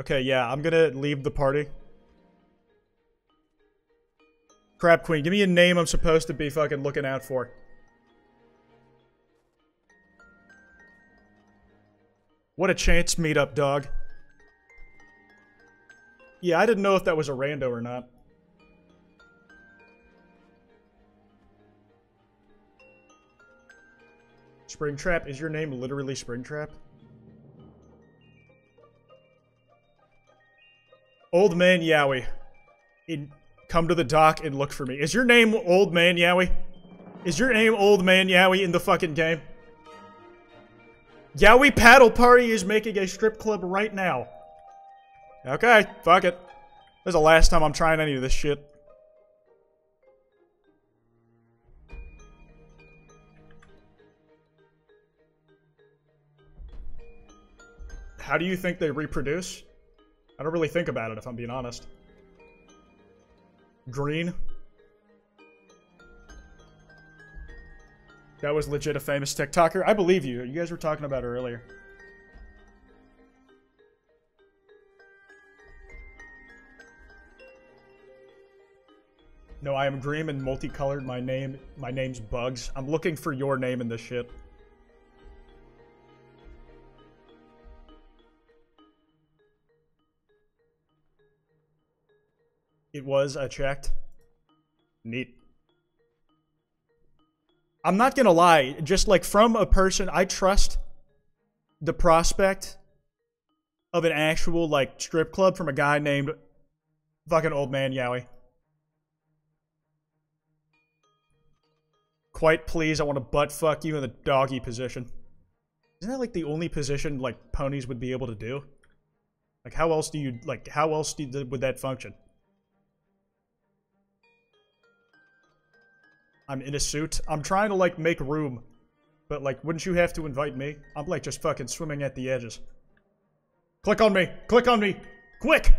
Okay, yeah, I'm gonna leave the party. Crab Queen, give me a name I'm supposed to be fucking looking out for. What a chance meetup, dog. Yeah, I didn't know if that was a rando or not. Springtrap? Is your name literally Springtrap? Old Man Yowie. In, come to the dock and look for me. Is your name Old Man Yowie? Is your name Old Man Yowie in the fucking game? Yowie Paddle Party is making a strip club right now. Okay, fuck it. This is the last time I'm trying any of this shit. How do you think they reproduce? I don't really think about it, if I'm being honest. Green. That was legit a famous TikToker. I believe you. You guys were talking about earlier. No, I am green and multicolored. My name, my name's Bugs. I'm looking for your name in this shit. It was a checked. Neat. I'm not gonna lie, just like from a person I trust the prospect of an actual like strip club from a guy named fucking old man Yowie. Kwite please, I want to butt fuck you in the doggy position. Isn't that like the only position like ponies would be able to do? Like how else do you like how else do, would that function? I'm in a suit. I'm trying to like make room. But like wouldn't you have to invite me? I'm like just fucking swimming at the edges. Click on me. Click on me. Quick.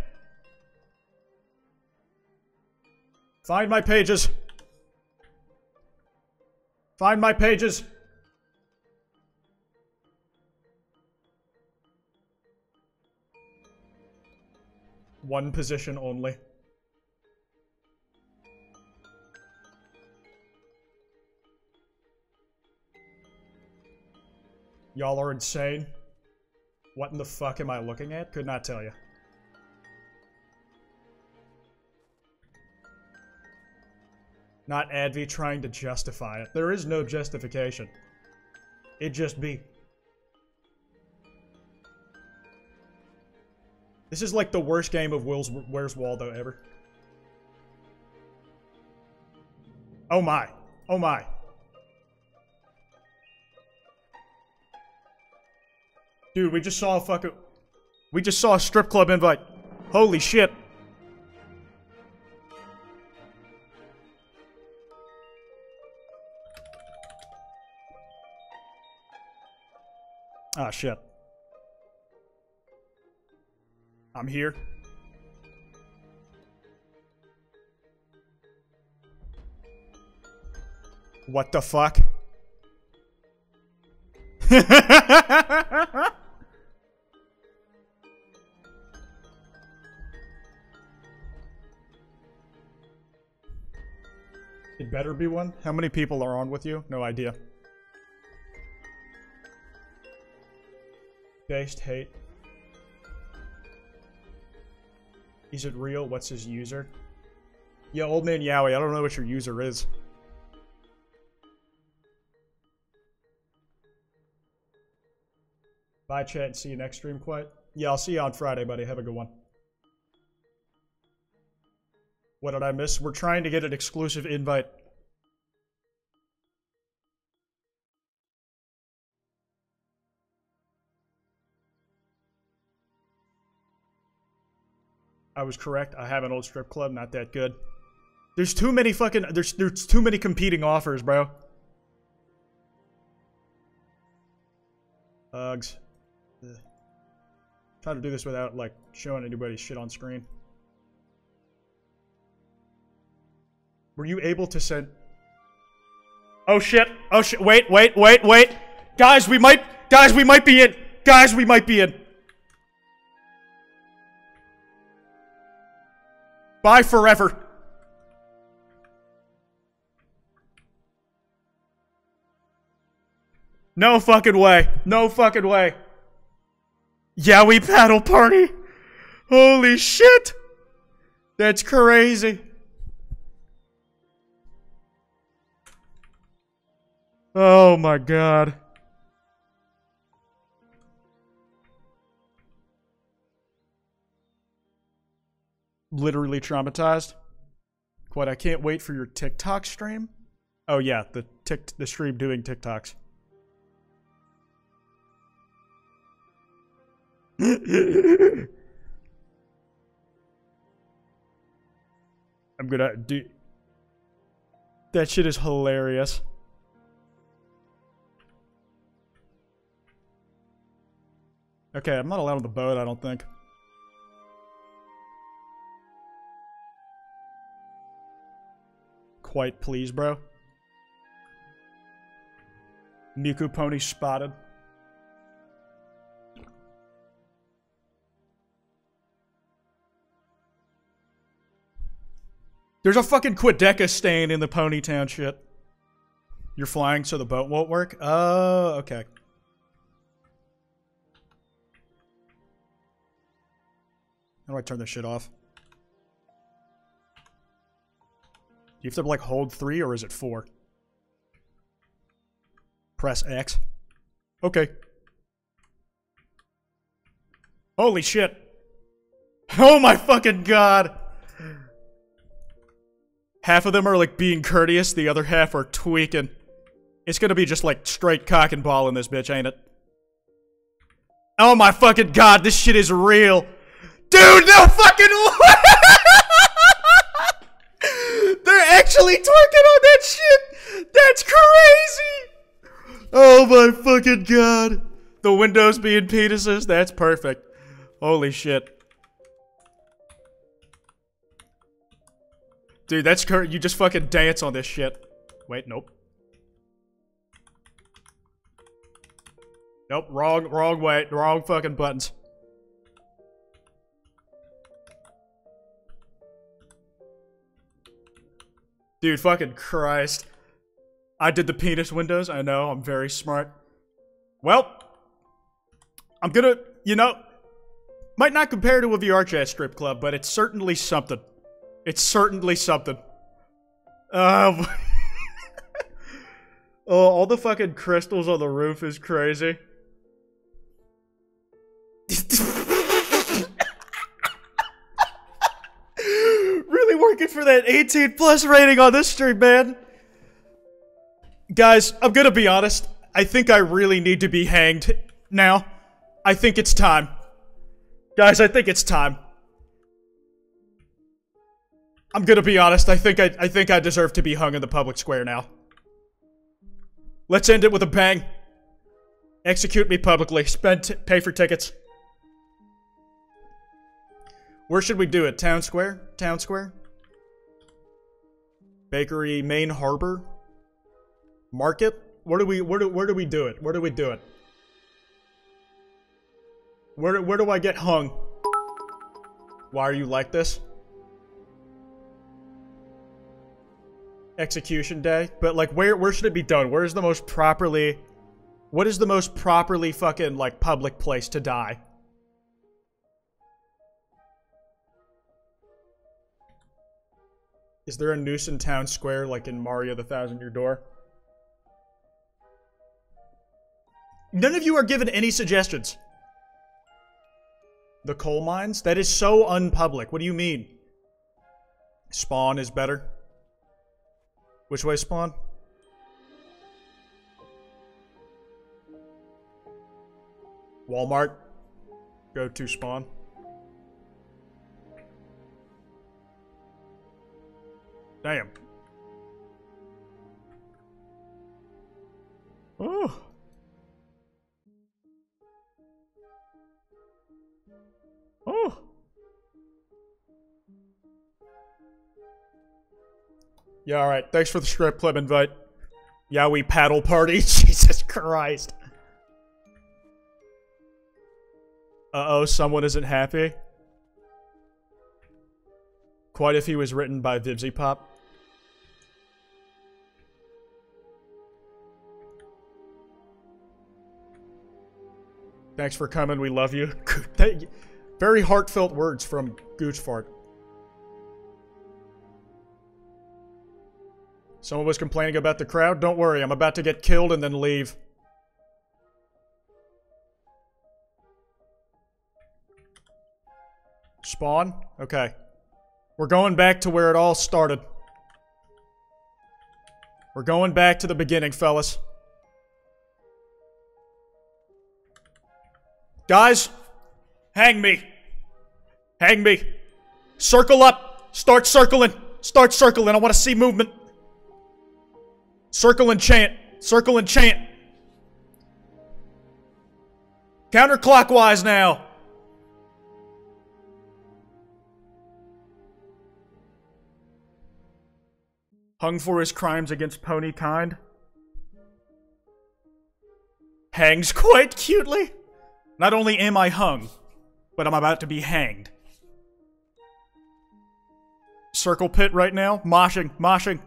Find my pages. Find my pages. One position only. Y'all are insane. What in the fuck am I looking at? Could not tell you. Not Advi trying to justify it. There is no justification. It just be. This is like the worst game of Will's Where's Waldo ever. Oh my. Oh my. Dude, we just saw a fucking... We just saw a strip club invite. Holy shit. Ah, shit. I'm here. What the fuck? It better be one. How many people are on with you? No idea. Based hate. Is it real? What's his user? Yeah, old man Yowie, I don't know what your user is. Bye, chat, see you next stream, Kwite. Yeah, I'll see you on Friday, buddy. Have a good one. What did I miss? We're trying to get an exclusive invite. I was correct. I have an old strip club, not that good. There's too many fucking there's there's too many competing offers, bro. Uggs. Try to do this without like showing anybody shit on screen. Were you able to send... Oh shit. Oh shit. Wait, wait, wait, wait. Guys, we might... Guys, we might be in. Guys, we might be in. Bye forever. No fucking way. No fucking way. Yeah, we paddle party. Holy shit. That's crazy. Oh my god. Literally traumatized. What, I can't wait for your TikTok stream? Oh yeah, the tick the stream doing TikToks. I'm gonna do that shit is hilarious. Okay, I'm not allowed on the boat, I don't think. Kwite please, bro. Miku pony spotted. There's a fucking Quadeca stain in the Ponytown shit. You're flying so the boat won't work? Oh, okay. How do I turn this shit off? Do you have to like hold three or is it four? Press X. Okay. Holy shit. Oh my fucking god. Half of them are like being courteous, the other half are tweaking. It's gonna be just like straight cock and ball in this bitch, ain't it? Oh my fucking god, this shit is real. Dude, no fucking They're actually twerking on that shit! That's crazy! Oh my fucking god. The windows being penises, that's perfect. Holy shit. Dude, that's cur- you just fucking dance on this shit. Wait, nope. Nope, wrong, wrong way, wrong fucking buttons. Dude, fucking Christ. I did the penis windows, I know, I'm very smart. Well, I'm gonna, you know, might not compare to a VR chat strip club, but it's certainly something. It's certainly something. Um. oh, all the fucking crystals on the roof is crazy. Working for that 18 plus rating on this stream, man. Guys, I'm gonna be honest. I think I really need to be hanged now. I think it's time. Guys, I think it's time. I'm gonna be honest, I think I, I think I deserve to be hung in the public square now. Let's end it with a bang. Execute me publicly. Spend pay for tickets. Where should we do it? Town Square? Town Square? Bakery, Main Harbor? Market? Where do we where do where do we do it? Where do we do it? Where where do I get hung? Why are you like this? execution day, but like where where should it be done? Where is the most properly what is the most properly fucking like public place to die? Is there a noose in town square like in Mario the Thousand Year Door? None of you are given any suggestions. The coal mines? That is so unpublic. What do you mean? Spawn is better. Which way spawn? Walmart. Go to spawn. Damn. Oh. Oh. Yeah, alright. Thanks for the strip club invite. Yeah, we paddle party. Jesus Christ. Uh-oh, someone isn't happy. Kwite if he was written by Vibsy Pop. Thanks for coming, we love you. Very heartfelt words from Gooch Fart. Someone was complaining about the crowd. Don't worry, I'm about to get killed and then leave. Spawn? Okay. We're going back to where it all started. We're going back to the beginning, fellas. Guys, hang me. Hang me. Circle up. Start circling. Start circling. I want to see movement. Circle and chant. Circle and chant. Counterclockwise now. Hung for his crimes against pony kind. Hangs quite cutely. Not only am I hung, but I'm about to be hanged. Circle pit right now. Moshing, moshing.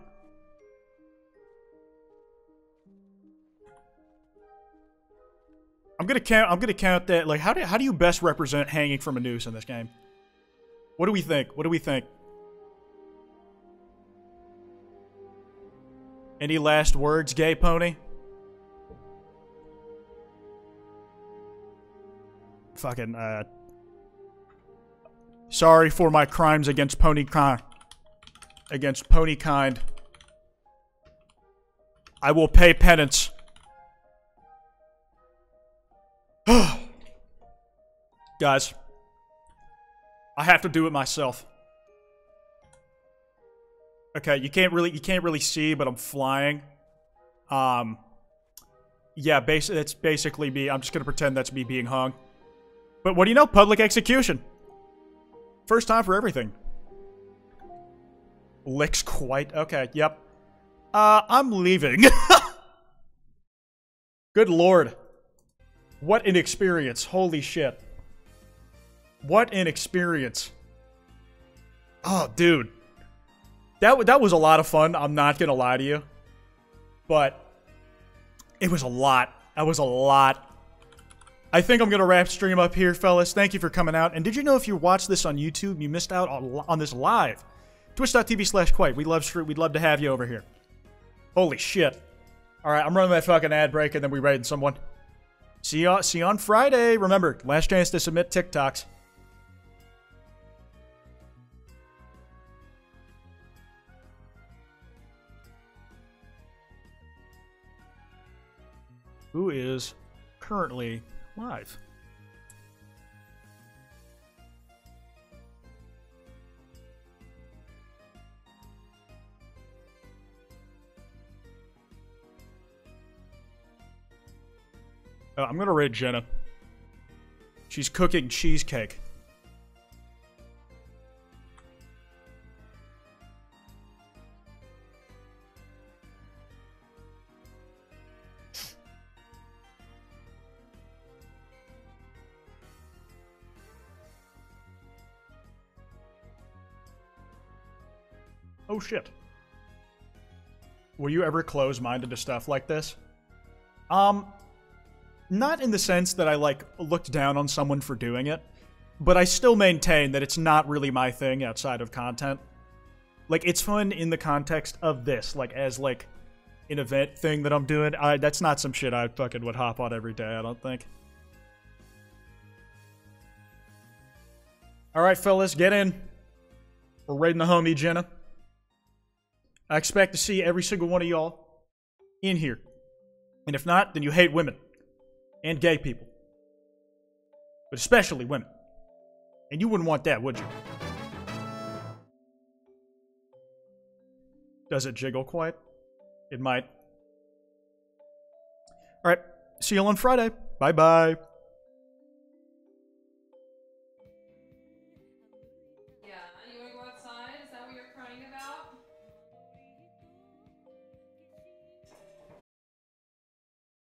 I'm gonna count. I'm gonna count that. Like, how do how do you best represent hanging from a noose in this game? What do we think? What do we think? Any last words, gay pony? Fucking uh, Sorry for my crimes against pony kind. Against pony kind. I will pay penance. Guys, I have to do it myself. Okay, you can't really you can't really see, but I'm flying. Um, yeah, bas- it's basically me. I'm just gonna pretend that's me being hung. But what do you know? Public execution. First time for everything. Licks Kwite. Okay, yep. Uh, I'm leaving. Good lord. What an experience. Holy shit. What an experience. Oh, dude. That, that was a lot of fun. I'm not going to lie to you. But it was a lot. That was a lot. I think I'm going to wrap stream up here, fellas. Thank you for coming out. And did you know if you watch this on YouTube, you missed out on, this live? Twitch.tv slash Kwite. We love street. We'd love to have you over here. Holy shit. Alright, I'm running that fucking ad break and then we raid someone. See you, see you on Friday. Remember, last chance to submit TikToks. Who is currently live? Uh, I'm gonna raid Jenna. She's cooking cheesecake. Oh shit. Were you ever close-minded to stuff like this? Um, not in the sense that I, like, looked down on someone for doing it, but I still maintain that it's not really my thing outside of content. Like, it's fun in the context of this, like, as, like, an event thing that I'm doing. I, that's not some shit I fucking would hop on every day, I don't think. Alright, fellas, get in. We're raiding the homie, Jenna. I expect to see every single one of y'all in here. And if not, then you hate women and gay people. But especially women. And you wouldn't want that, would you? Does it jiggle Kwite? It might. Alright, see you on Friday. Bye bye.